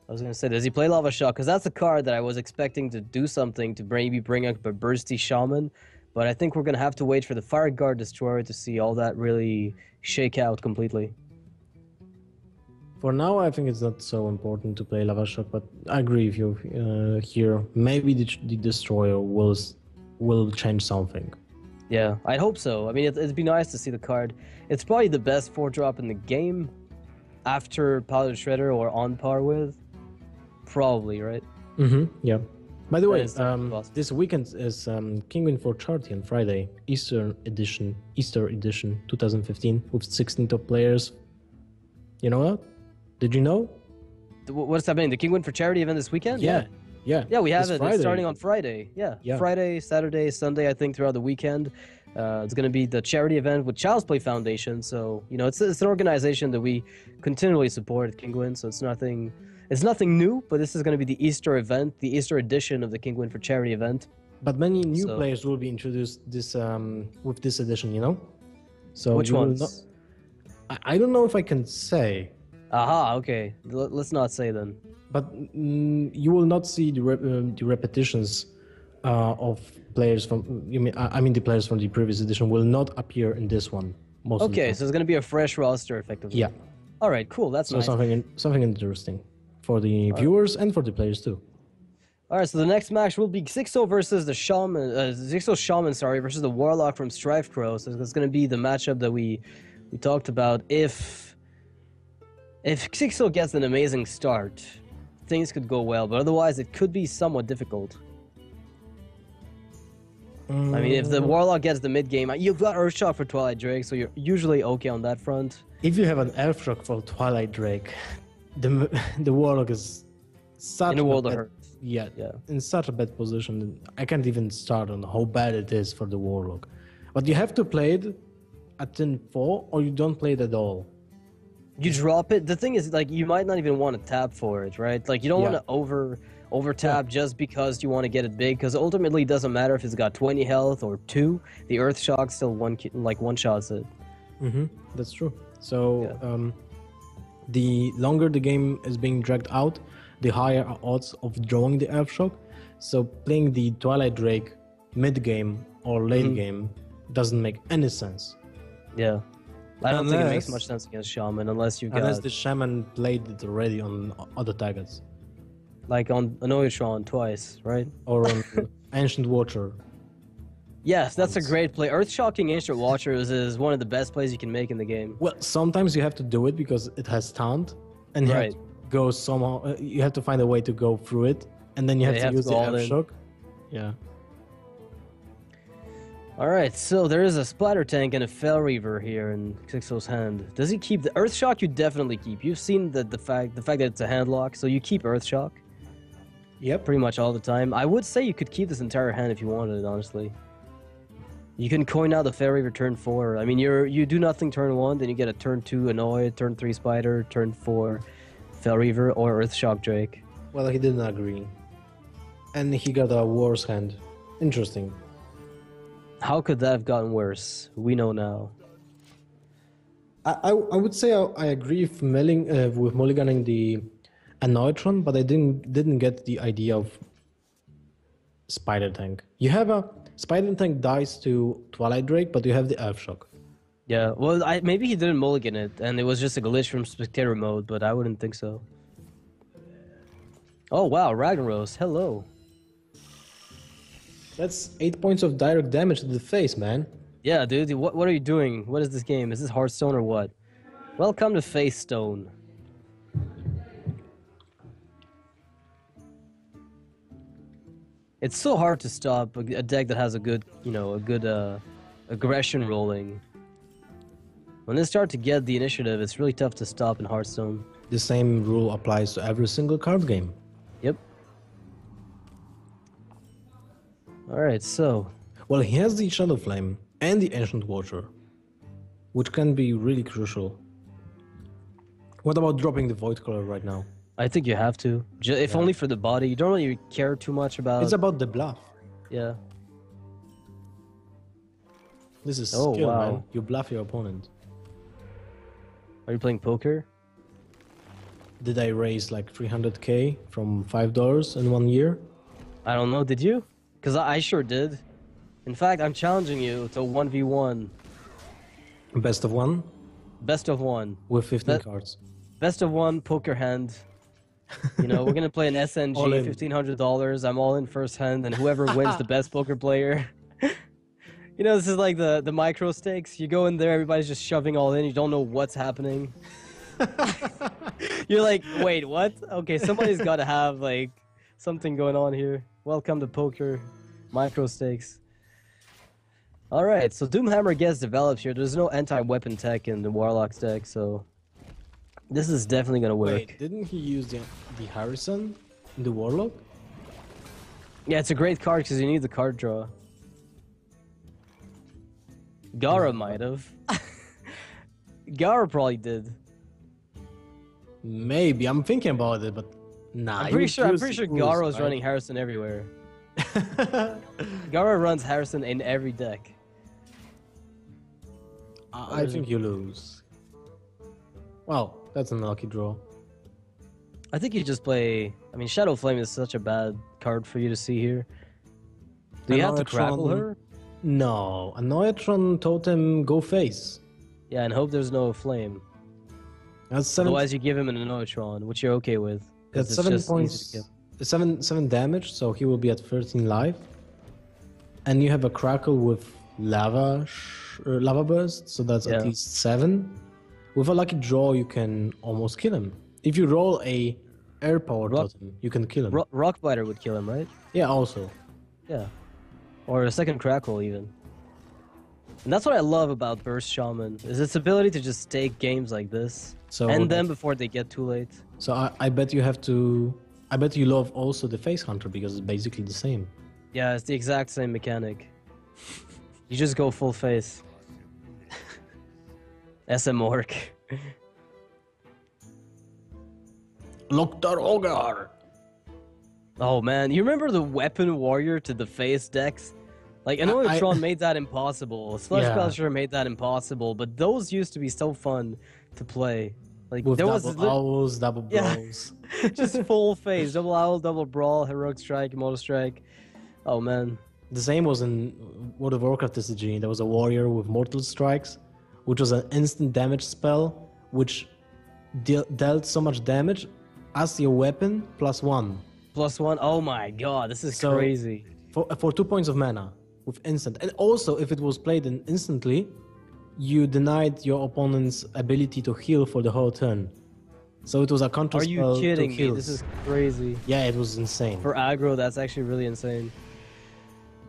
I was gonna say, does he play Lava Shock? Because that's a card that I was expecting to do something to maybe bring up a Bursty Shaman, but I think we're gonna have to wait for the Fireguard Destroyer to see all that really shake out completely. For now, I think it's not so important to play lava shock, but I agree with you uh, here. Maybe the, the destroyer will will change something. Yeah, I hope so. I mean, it, it'd be nice to see the card. It's probably the best four drop in the game after Paladin Shredder or on par with. Probably, right? Mm-hmm. Yeah. By the way, um, this weekend is um, Kinguin for Charity on Friday, Easter edition, Easter edition 2015, with 16 top players. You know what? Did you know? What's happening? The Kinguin for Charity event this weekend? Yeah. Yeah. Yeah, we have It's it. Friday. It's starting on Friday. Yeah. Yeah. Friday, Saturday, Sunday, I think, throughout the weekend. Uh, it's going to be the charity event with Child's Play Foundation. So, you know, it's, it's an organization that we continually support at Kinguin. So it's nothing. It's nothing new, but this is going to be the Easter event, the Easter edition of the Kinguin for Charity event. But many new So- players will be introduced this um, with this edition, you know? So Which ones? not- I, I don't know if I can say, Aha, okay. L- let's not say then. but mm, you will not see the, rep- um, the repetitions uh, of players from. You mean I mean the players from the previous edition will not appear in this one. Most Okay, so it's going to be a fresh roster, effectively. yeah. All right, cool. That's So nice. something in, something interesting for the viewers and for the players too. All right, so the next match will be Xixo versus the Shaman, uh, Xixo Shaman, sorry, versus the Warlock from Strifecro. So it's going to be the matchup that we we talked about. If if Xixo gets an amazing start, things could go well, but otherwise it could be somewhat difficult. I mean, if the Mm, Warlock gets the mid game, you've got Earthshock for Twilight Drake, so you're usually okay on that front. if you have an Earthshock for Twilight Drake, the the Warlock is such In a world of bad, hurt. Yeah, Yeah. in such a bad position. I can't even start on how bad it is for the Warlock. But you have to play it at 10-4 or you don't play it at all. You drop it. The thing is, like, you might not even want to tap for it, right? Like, you don't Yeah. want to over over tap just because you want to get it big. Because ultimately, it doesn't matter if it's got 20 health or two. The Earth Shock still one like one shots it. Mm-hmm. That's true. So Yeah. um, the longer the game is being dragged out, the higher odds of drawing the Earth Shock. So playing the Twilight Drake mid game or late Mhm. game doesn't make any sense. Yeah. I don't think it makes much sense against Shaman unless you got Unless the shaman played it already on other targets like on Annoy-o-Tron twice, right? or on Ancient Watcher. Yes, that's a great play. Earth Shocking Ancient Watchers is one of the best plays you can make in the game. Well, sometimes you have to do it because it has taunt, and you Right. have to go somehow. Uh, you have to find a way to go through it, and then you have to have to use the in. Earthshock. Yeah. All right, so there is a splatter tank and a Fel Reaver here in Xixo's hand. Does he keep the Earth Shock? You definitely keep. You've seen the, the fact the fact that it's a hand lock, so you keep Earth Shock Yep. pretty much all the time. I would say you could keep this entire hand if you wanted, honestly. You can coin out the Fel Reaver turn four. I mean, you're you do nothing turn one, then you get a turn two Annoy, turn three Spider, turn four Fel Reaver or Earth Shock Drake. Well, he didn't agree, and he got a worse hand. Interesting. How could that have gotten worse? We know now. I, I, I would say I, I agree with, milling, uh, with mulliganing the Annoy-o-Tron, but I didn't didn't get the idea of Spider Tank. You have a Spider Tank dies to Twilight Drake, but you have the Earthshock. Yeah, well, I, maybe he didn't mulligan it, and it was just a glitch from spectator mode, but I wouldn't think so. Oh wow, Ragnaros, hello. That's eight points of direct damage to the face, man. Yeah, dude, what, what are you doing? What is this game? Is this Hearthstone or what? Welcome to Face Stone. It's so hard to stop a, a deck that has a good, you know, a good uh, aggression rolling. When they start to get the initiative, it's really tough to stop in Hearthstone. The same rule applies to every single card game. Yep. Alright, so Well, he has the Shadow Flame and the Ancient Watcher, which can be really crucial. What about dropping the Void Caller right now? I think you have to. Ju- if only for the body. You don't really care too much about. It's about the bluff. yeah. This is Oh, skill, wow. man. You bluff your opponent. Are you playing poker? Did I raise like 300k from $5 in one year? I don't know. Did you? Because I, I sure did. In fact, I'm challenging you to 1v1. Best of one Best of one. with 15 That- cards. Best of one poker hand. You know, we're going to play an SNG, All in. $1,500. I'm all in first hand, and whoever wins the best poker player. you know, this is like the, the micro stakes. You go in there, everybody's just shoving all in. You don't know what's happening. You're like, wait, what? Okay, somebody's got to have like something going on here. Welcome to poker, micro stakes. All right, so Doomhammer gets developed here. There's no anti-weapon tech in the Warlock's deck, so this is definitely gonna work. Wait, didn't he use the, the Harrison in the Warlock? Yeah, it's a great card because you need the card draw. Gara might have. Gara probably did. Maybe. I'm thinking about it, but nah. I'm pretty sure. I'm pretty sure Gara's right? running Harrison everywhere. Gara runs Harrison in every deck. I I think you lose. Well, that's an unlucky draw. I think you just play. I mean, Shadow Flame is such a bad card for you to see here. Do you have to crackle her? No, a Noetron Totem go face. Yeah, and hope there's no flame. That's seven. Otherwise, you give him an Annoytron, which you're okay with. that's it's seven just easy to points. Seven seven damage, so he will be at 13 life. And you have a crackle with lava sh- uh, lava burst, so that's Yeah. at least seven. With a lucky draw, you can almost kill him. If you roll a air power Rock- totem, you can kill him. Ro- Rockbiter would kill him, right? yeah, also. Yeah. or a second crackle even. And that's what I love about Burst Shaman is its ability to just take games like this So end them before they get too late. So I, I bet you have to. I bet you love also the face hunter because it's basically the same. Yeah, it's the exact same mechanic. You just go full face. SM Orc. Loktar Ogar. Oh man, you remember the weapon warrior to the face decks? Like I know I- made that impossible. Slash Yeah. Culture made that impossible, but those used to be so fun to play. Like With there double was owls, double Yeah. just full face, double owl, double brawl, heroic strike, mortal strike. Oh man. The same was in World of Warcraft TCG. There was a warrior with Mortal Strikes, which was an instant damage spell, which de- dealt so much damage as your weapon plus one Plus one. Oh my god, this is So- crazy. for uh, for two points of mana with instant. And also, if it was played in instantly, you denied your opponent's ability to heal for the whole turn. So it was a counter Are spell you kidding me? This is crazy. yeah, it was insane. For aggro, that's actually really insane.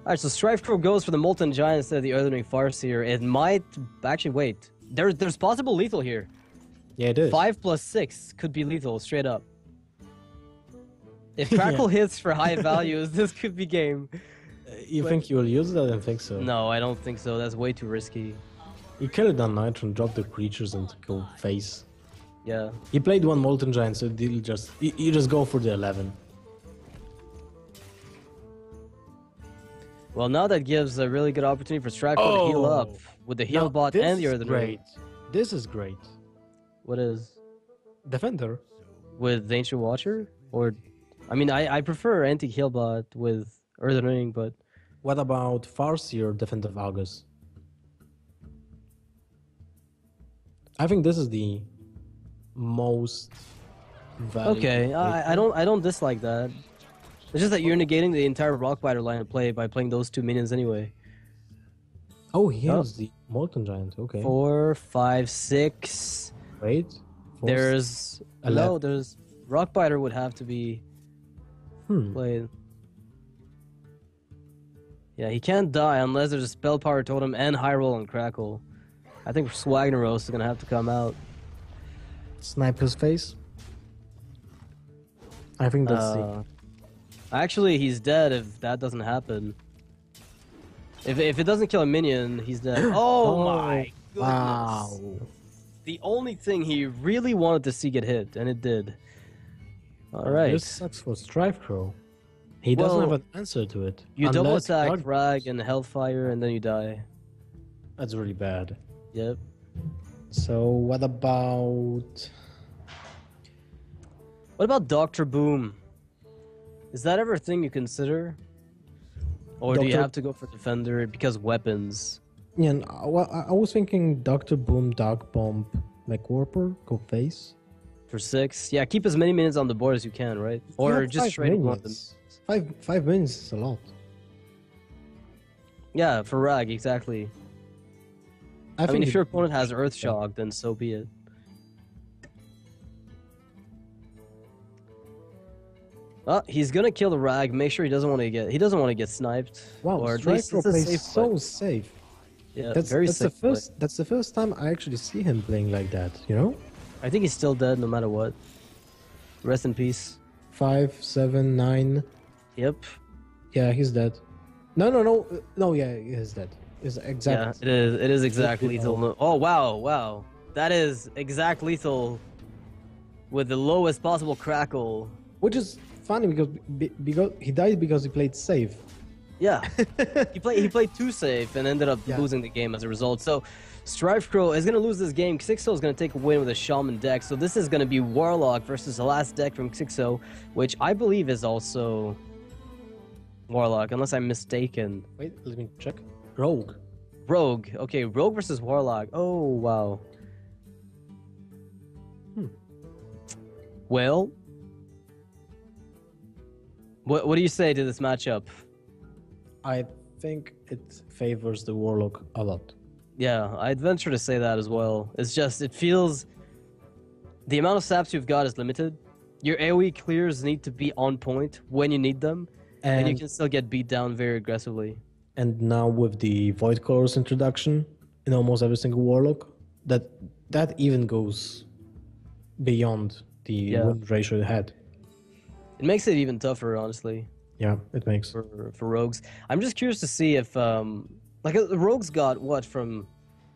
Alright, so Strifecro goes for the Molten Giant instead of the Earthen Ring Farseer. It might actually wait. There, there's possible lethal here. yeah, it is. Five plus six could be lethal straight up. If Crackle hits for high values, this could be game. Uh, you think you will use that? I don't think so. No, I don't think so. That's way too risky. You kill have done Nitro and drop the creatures and go face. Yeah. He played one Molten Giant, so just you, you just go for the eleven. Well, now that gives a really good opportunity for Strifecro to heal up Oh. with the heal bot and the Earthen great. Ring. This is great. What is? Defender. With the Ancient Watcher? Or, I mean, I, I prefer anti heal bot with Earthen Ring, but What about Farseer Defender August? I think this is the most valuable. Okay, I, I don't I don't dislike that. It's just that you're negating the entire Rockbiter line of play by playing those two minions anyway. Oh, he Oh. has the Molten Giant. Okay. Four, five, six. Wait. Four, There's no. Eleven. There's Rockbiter would have to be Hmm. played. Yeah, he can't die unless there's a spell power totem and high roll and crackle. I think Swagneros is gonna have to come out. Sniper's face. I think that's the. Uh, actually, he's dead if that doesn't happen. If, if it doesn't kill a minion, he's dead. Oh, oh, my goodness. Wow. The only thing he really wanted to see get hit, and it did. All right. This sucks for Strifecro. He doesn't have an answer to it. You double attack Rag and Hellfire, and then you die. That's really bad. Yep. So what about? What about Doctor Boom? Is that ever a thing you consider? Or do you have to go for Defender because weapons? Yeah, uh, well, I was thinking Doctor Boom, Dark Bomb, Mech Warper, go face. For six? Yeah, keep as many minions on the board as you can, right? Or just five straight minions. Five five minutes is a lot. Yeah, for Rag, exactly. I, I, mean, if your opponent has Earth Shock, then so be it. Oh, he's gonna kill the Rag. Make sure he doesn't want to get he doesn't want to get sniped. wow, or at least it's plays safe so play. safe. Yeah, That's very that's the safe. play. first that's the first time I actually see him playing like that. You know, I think he's still dead no matter what. Rest in peace. five, seven, nine. Yep. Yeah, he's dead. No, no, no, uh, no. Yeah, he's dead. Is Yeah, it is. It is exact Exactly. lethal. Oh wow, wow. That is exact lethal with the lowest possible crackle. Which is funny because because he died because he played safe. Yeah. he played he played too safe and ended up Yeah. losing the game as a result. So Strifecro is gonna lose this game. Xixo is gonna take a win with a Shaman deck. So this is gonna be Warlock versus the last deck from Xixo, which I believe is also Warlock, unless I'm mistaken. Wait, let me check. Rogue. Rogue. Okay, Rogue versus Warlock. Oh wow. Hmm. Well, what what do you say to this matchup? I think it favors the warlock a lot. Yeah, I'd venture to say that as well. It's just it feels the amount of saps you've got is limited. Your AoE clears need to be on point when you need them, and, And you can still get beat down very aggressively. and now with the Void Callers introduction in almost every single Warlock, that that even goes beyond the Yeah. win ratio it had. It makes it even tougher, honestly. Yeah, it makes. for for rogues. I'm just curious to see if um like uh, the rogues got what from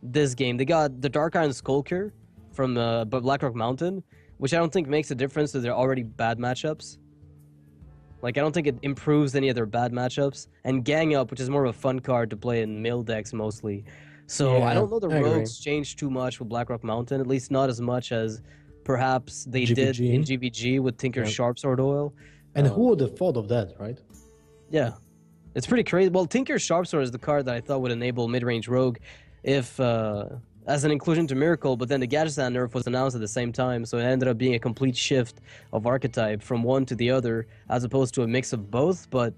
this game. They got the Dark Iron Skulker from uh, but Blackrock Mountain, which I don't think makes a difference to their already bad matchups. Like I don't think it improves any of their bad matchups. And Gang Up, which is more of a fun card to play in mill decks mostly. So I don't know the I agree. rogues changed too much with Blackrock Mountain, at least not as much as perhaps they did in GVG with Tinker's Yeah. Sharpsword Oil. And Uh, who would have thought of that, right? yeah, it's pretty crazy. Well, Tinker's Sharpsword is the card that I thought would enable mid-range Rogue, if uh, as an inclusion to Miracle. But then the Gadgetzan nerf was announced at the same time, so it ended up being a complete shift of archetype from one to the other, as opposed to a mix of both. But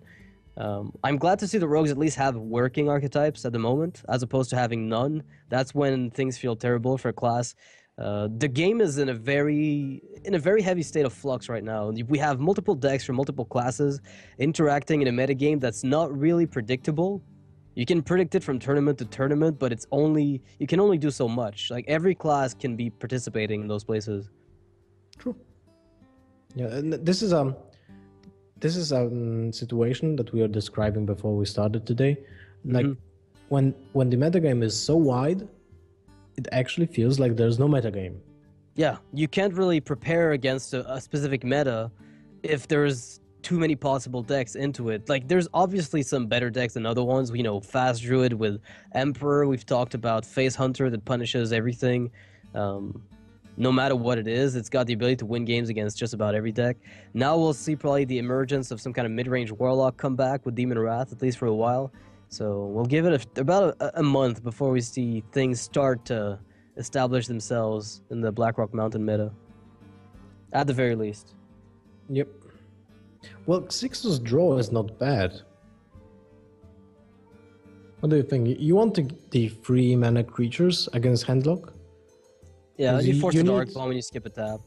um, I'm glad to see the Rogues at least have working archetypes at the moment, as opposed to having none. That's when things feel terrible for a class. Uh, the game is in a very in a very heavy state of flux right now. We have multiple decks from multiple classes interacting in a metagame that's not really predictable. You can predict it from tournament to tournament, but it's only you can only do so much. Like every class can be participating in those places. True. Yeah, and this is um, this is a um, situation that we were describing before we started today. Like Mhm. when when the metagame is so wide, it actually feels like there's no meta game. Yeah, you can't really prepare against a, a specific meta if there's too many possible decks into it. Like, there's obviously some better decks than other ones. You know, Fast Druid with Emperor. We've talked about Face Hunter that punishes everything. Um, no matter what it is, it's got the ability to win games against just about every deck. Now we'll see probably the emergence of some kind of mid-range Warlock come back with Demon Wrath, at least for a while. So we'll give it a, about a, a month before we see things start to establish themselves in the Blackrock Mountain meta. At the very least. Yep. Well, Six's draw is not bad. What do you think? You want the, the free mana creatures against Handlock? Yeah, you you- force you the Dark need- Bomb when you skip a tap.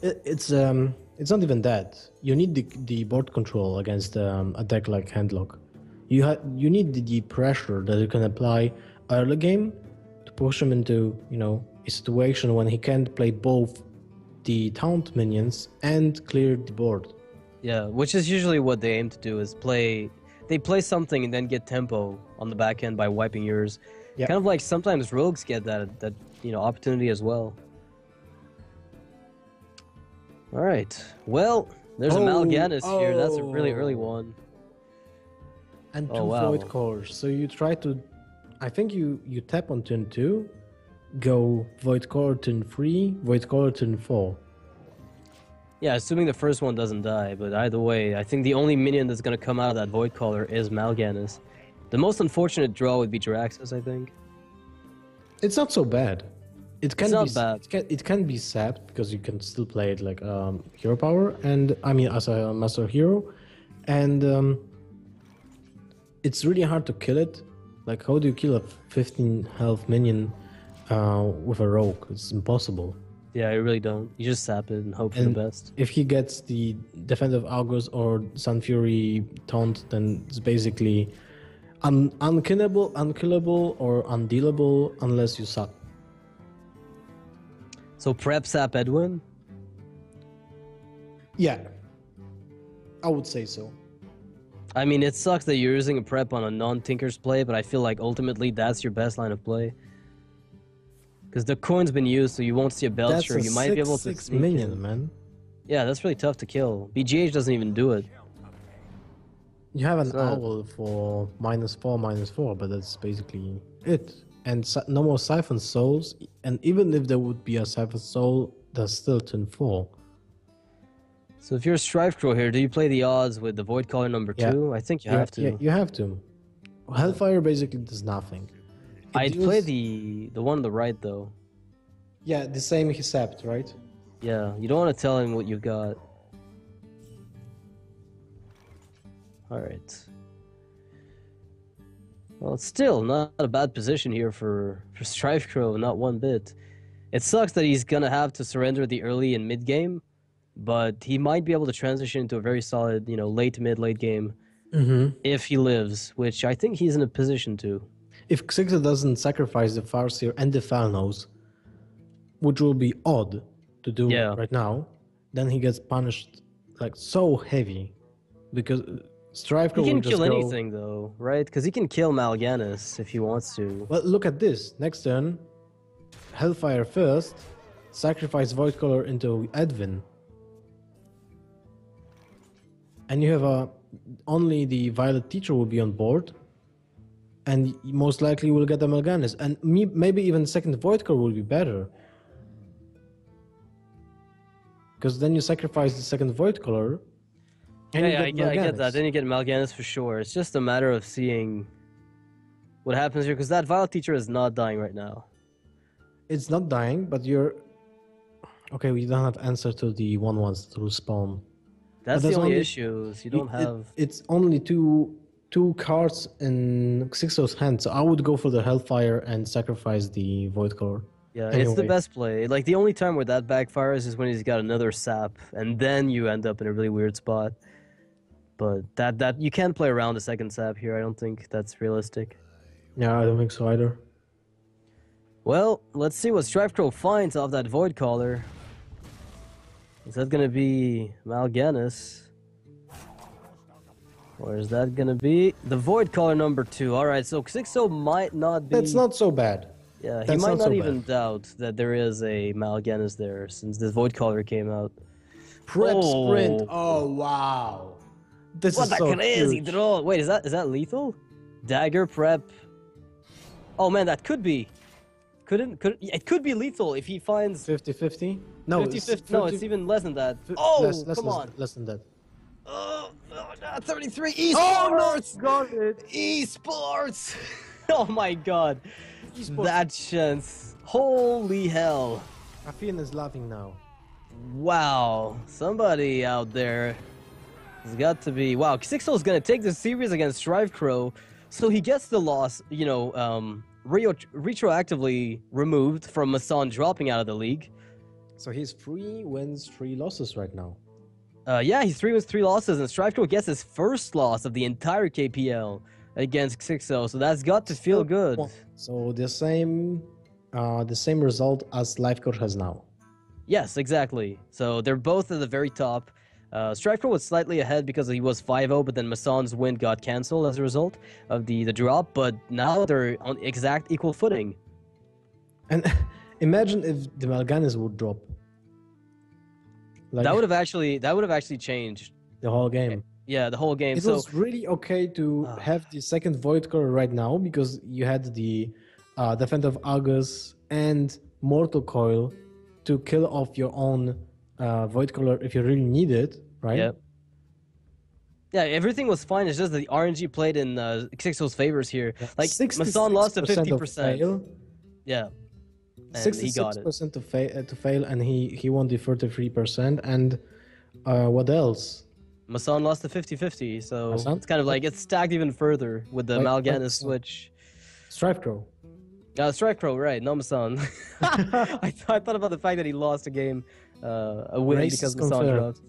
It, it's um, it's not even that. You need the the board control against um, a deck like Handlock. You ha- you need the, pressure that you can apply early game to push him into you know a situation when he can't play both the taunt minions and clear the board. Yeah, which is usually what they aim to do is play they play something and then get tempo on the back end by wiping yours. Yeah. Kind of like sometimes rogues get that that you know opportunity as well. All right. Well, there's a Oh, here. That's a really early oh. one. And two Oh, wow. void cores. So you try to, I think you you tap on turn two, go void core turn three, void core turn four. Yeah, assuming the first one doesn't die, but either way, I think the only minion that's gonna come out of that Void Caller is Mal'Ganis. The most unfortunate draw would be Jaraxxus, I think. It's not so bad. It can not be bad. It can, it can be sapped because you can still play it like um, hero power and I mean as a master hero, and um, it's really hard to kill it. Like how do you kill a 15 health minion uh, with a rogue? It's impossible. Yeah, I really don't. You just sap it and hope for the best. if he gets the defensive augurs or sun fury taunt then it's basically un- unkillable unkillable or undealable unless you suck So prep sap Edwin. yeah i would say so I mean, it sucks that you're using a prep on a non-Tinker's play, but I feel like ultimately that's your best line of play. Because the coin's been used, so you won't see a Belcher. a You might six, be able to six minion in. man Yeah, that's really tough to kill. BGH doesn't even do it. you have an So- owl for minus four minus four but that's basically it and no more siphon souls and even if there would be a siphon soul there's still turn four So if you're a Strifecro here, do you play the odds with the Void Caller number Yeah. two? I think you have to. yeah, you have to. Hellfire basically does nothing. It I'd play the the one on the right though. Yeah, the same except right? Yeah, you don't want to tell him what you've got. All right. Well, it's still not a bad position here for for Strifecro, not one bit. It sucks that he's gonna have to surrender the early and mid game, but he might be able to transition into a very solid, you know, late mid late game Mm-hmm. if he lives, which I think he's in a position to. If Xixo doesn't sacrifice the Farseer and the Falnos, which will be odd to do Yeah. right now, then he gets punished like so heavy because Strife He can just kill go, anything though, right? Because he can kill Mal'Ganis if he wants to. Well, look at this. Next turn, Hellfire first, sacrifice Voidcaller into Edwin. And you have a only the Violet Teacher will be on board, and most likely we'll get a Mal'Ganis, and me, maybe even second Voidcaller will be better. Because then you sacrifice the second Voidcaller. and Yeah, you yeah, I get, I get that. Then you get Mal'Ganis for sure. It's just a matter of seeing what happens here, because that Violet Teacher is not dying right now. It's not dying, but you're. Okay, we don't have answer to the one ones to respawn. That's the only only- issue. is You don't it- have. it's only two two cards in Xixo's hand, so I would go for the Hellfire and sacrifice the Void Caller. Yeah, it's the best play. Like the only time where that backfires is when he's got another sap, and then you end up in a really weird spot. But that that you can't play around a second sap here. I don't think that's realistic. Yeah, I don't think so either. Well, let's see what Strifecro finds off that Void Caller. Is that gonna be Mal'Ganis? Or is that gonna be the Void Caller number two? Alright, so Xixo might not be That's not so bad. Yeah, he that's might not not, so even doubt that there is a Mal'Ganis there since the Void Caller came out. Prep Oh. sprint. Oh wow. This What is a so crazy huge. draw! Wait, is that is that lethal? Dagger prep. Oh man, that could be. Couldn't could it could be lethal if he finds 50-50? No, 50, it's 50, no, it's even less than that. Oh, less, less, come less, on. less than that. Oh, no, 33 esports. Oh, got it. Esports. oh my god. Esports. That chance. Holy hell. Afian is laughing now. Wow. Somebody out there has got to be. Wow. Xixo's going to take the series against Strifecro. So he gets the loss, you know, um, re- retroactively removed from Masan dropping out of the league. So he's three wins, three losses right now. Uh, yeah, he's three wins, three losses, and Strifecro gets his first loss of the entire KPL against Xixo. So that's got to feel good. So the same, uh, the same result as Lifecoach has now. Yes, exactly. So they're both at the very top. Uh, was slightly ahead because he was 5-0, but then Masan's win got cancelled as a result of the, the drop. But now they're on exact equal footing. And imagine if the Mal'Ganis would drop. Like that would have actually that would have actually changed. the whole game. Yeah, the whole game. It so was really okay to Ah. have the second Void Caller right now because you had the uh, Defend of Argus and Mortal Coil to kill off your own uh, Void Caller if you really need it, right? Yeah. Yeah, everything was fine. It's just that the RNG played in uh, Xixo's favors here. Like Masan lost to 66% 50%. Yeah. And he got it. 66% to, fa- uh, to fail, and he, he won the 33%. And uh, what else? Masan lost the 50-50, so Masan? it's kind of like it's stacked even further with the Like- Mal'Ganis switch. Strifecro. Uh, Strike Crow, right? No Masan. I, th- I thought about the fact that he lost a game, uh, a win Racist because Masan confirmed. dropped.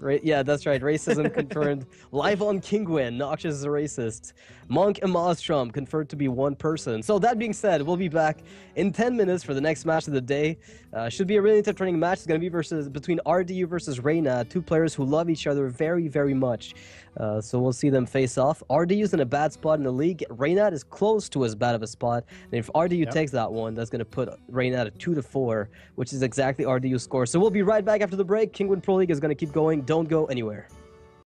Ra- yeah, that's right. Racism confirmed. Live on Kinguin, Noxious is a racist. Monk and Maelstrom confirmed to be one person. So that being said, we'll be back in 10 minutes for the next match of the day. Uh, should be a really entertaining match. It's going to be versus between RDU versus Reynad, two players who love each other very, very much. Uh, so we'll see them face off. RDU's in a bad spot in the league. Reynad is close to as bad of a spot. And if RDU Yep. takes that one, that's going to put Reynad at 2 to 4, which is exactly RDU's score. So we'll be right back after the break. Kinguin Pro League is going to keep going. Don't go anywhere.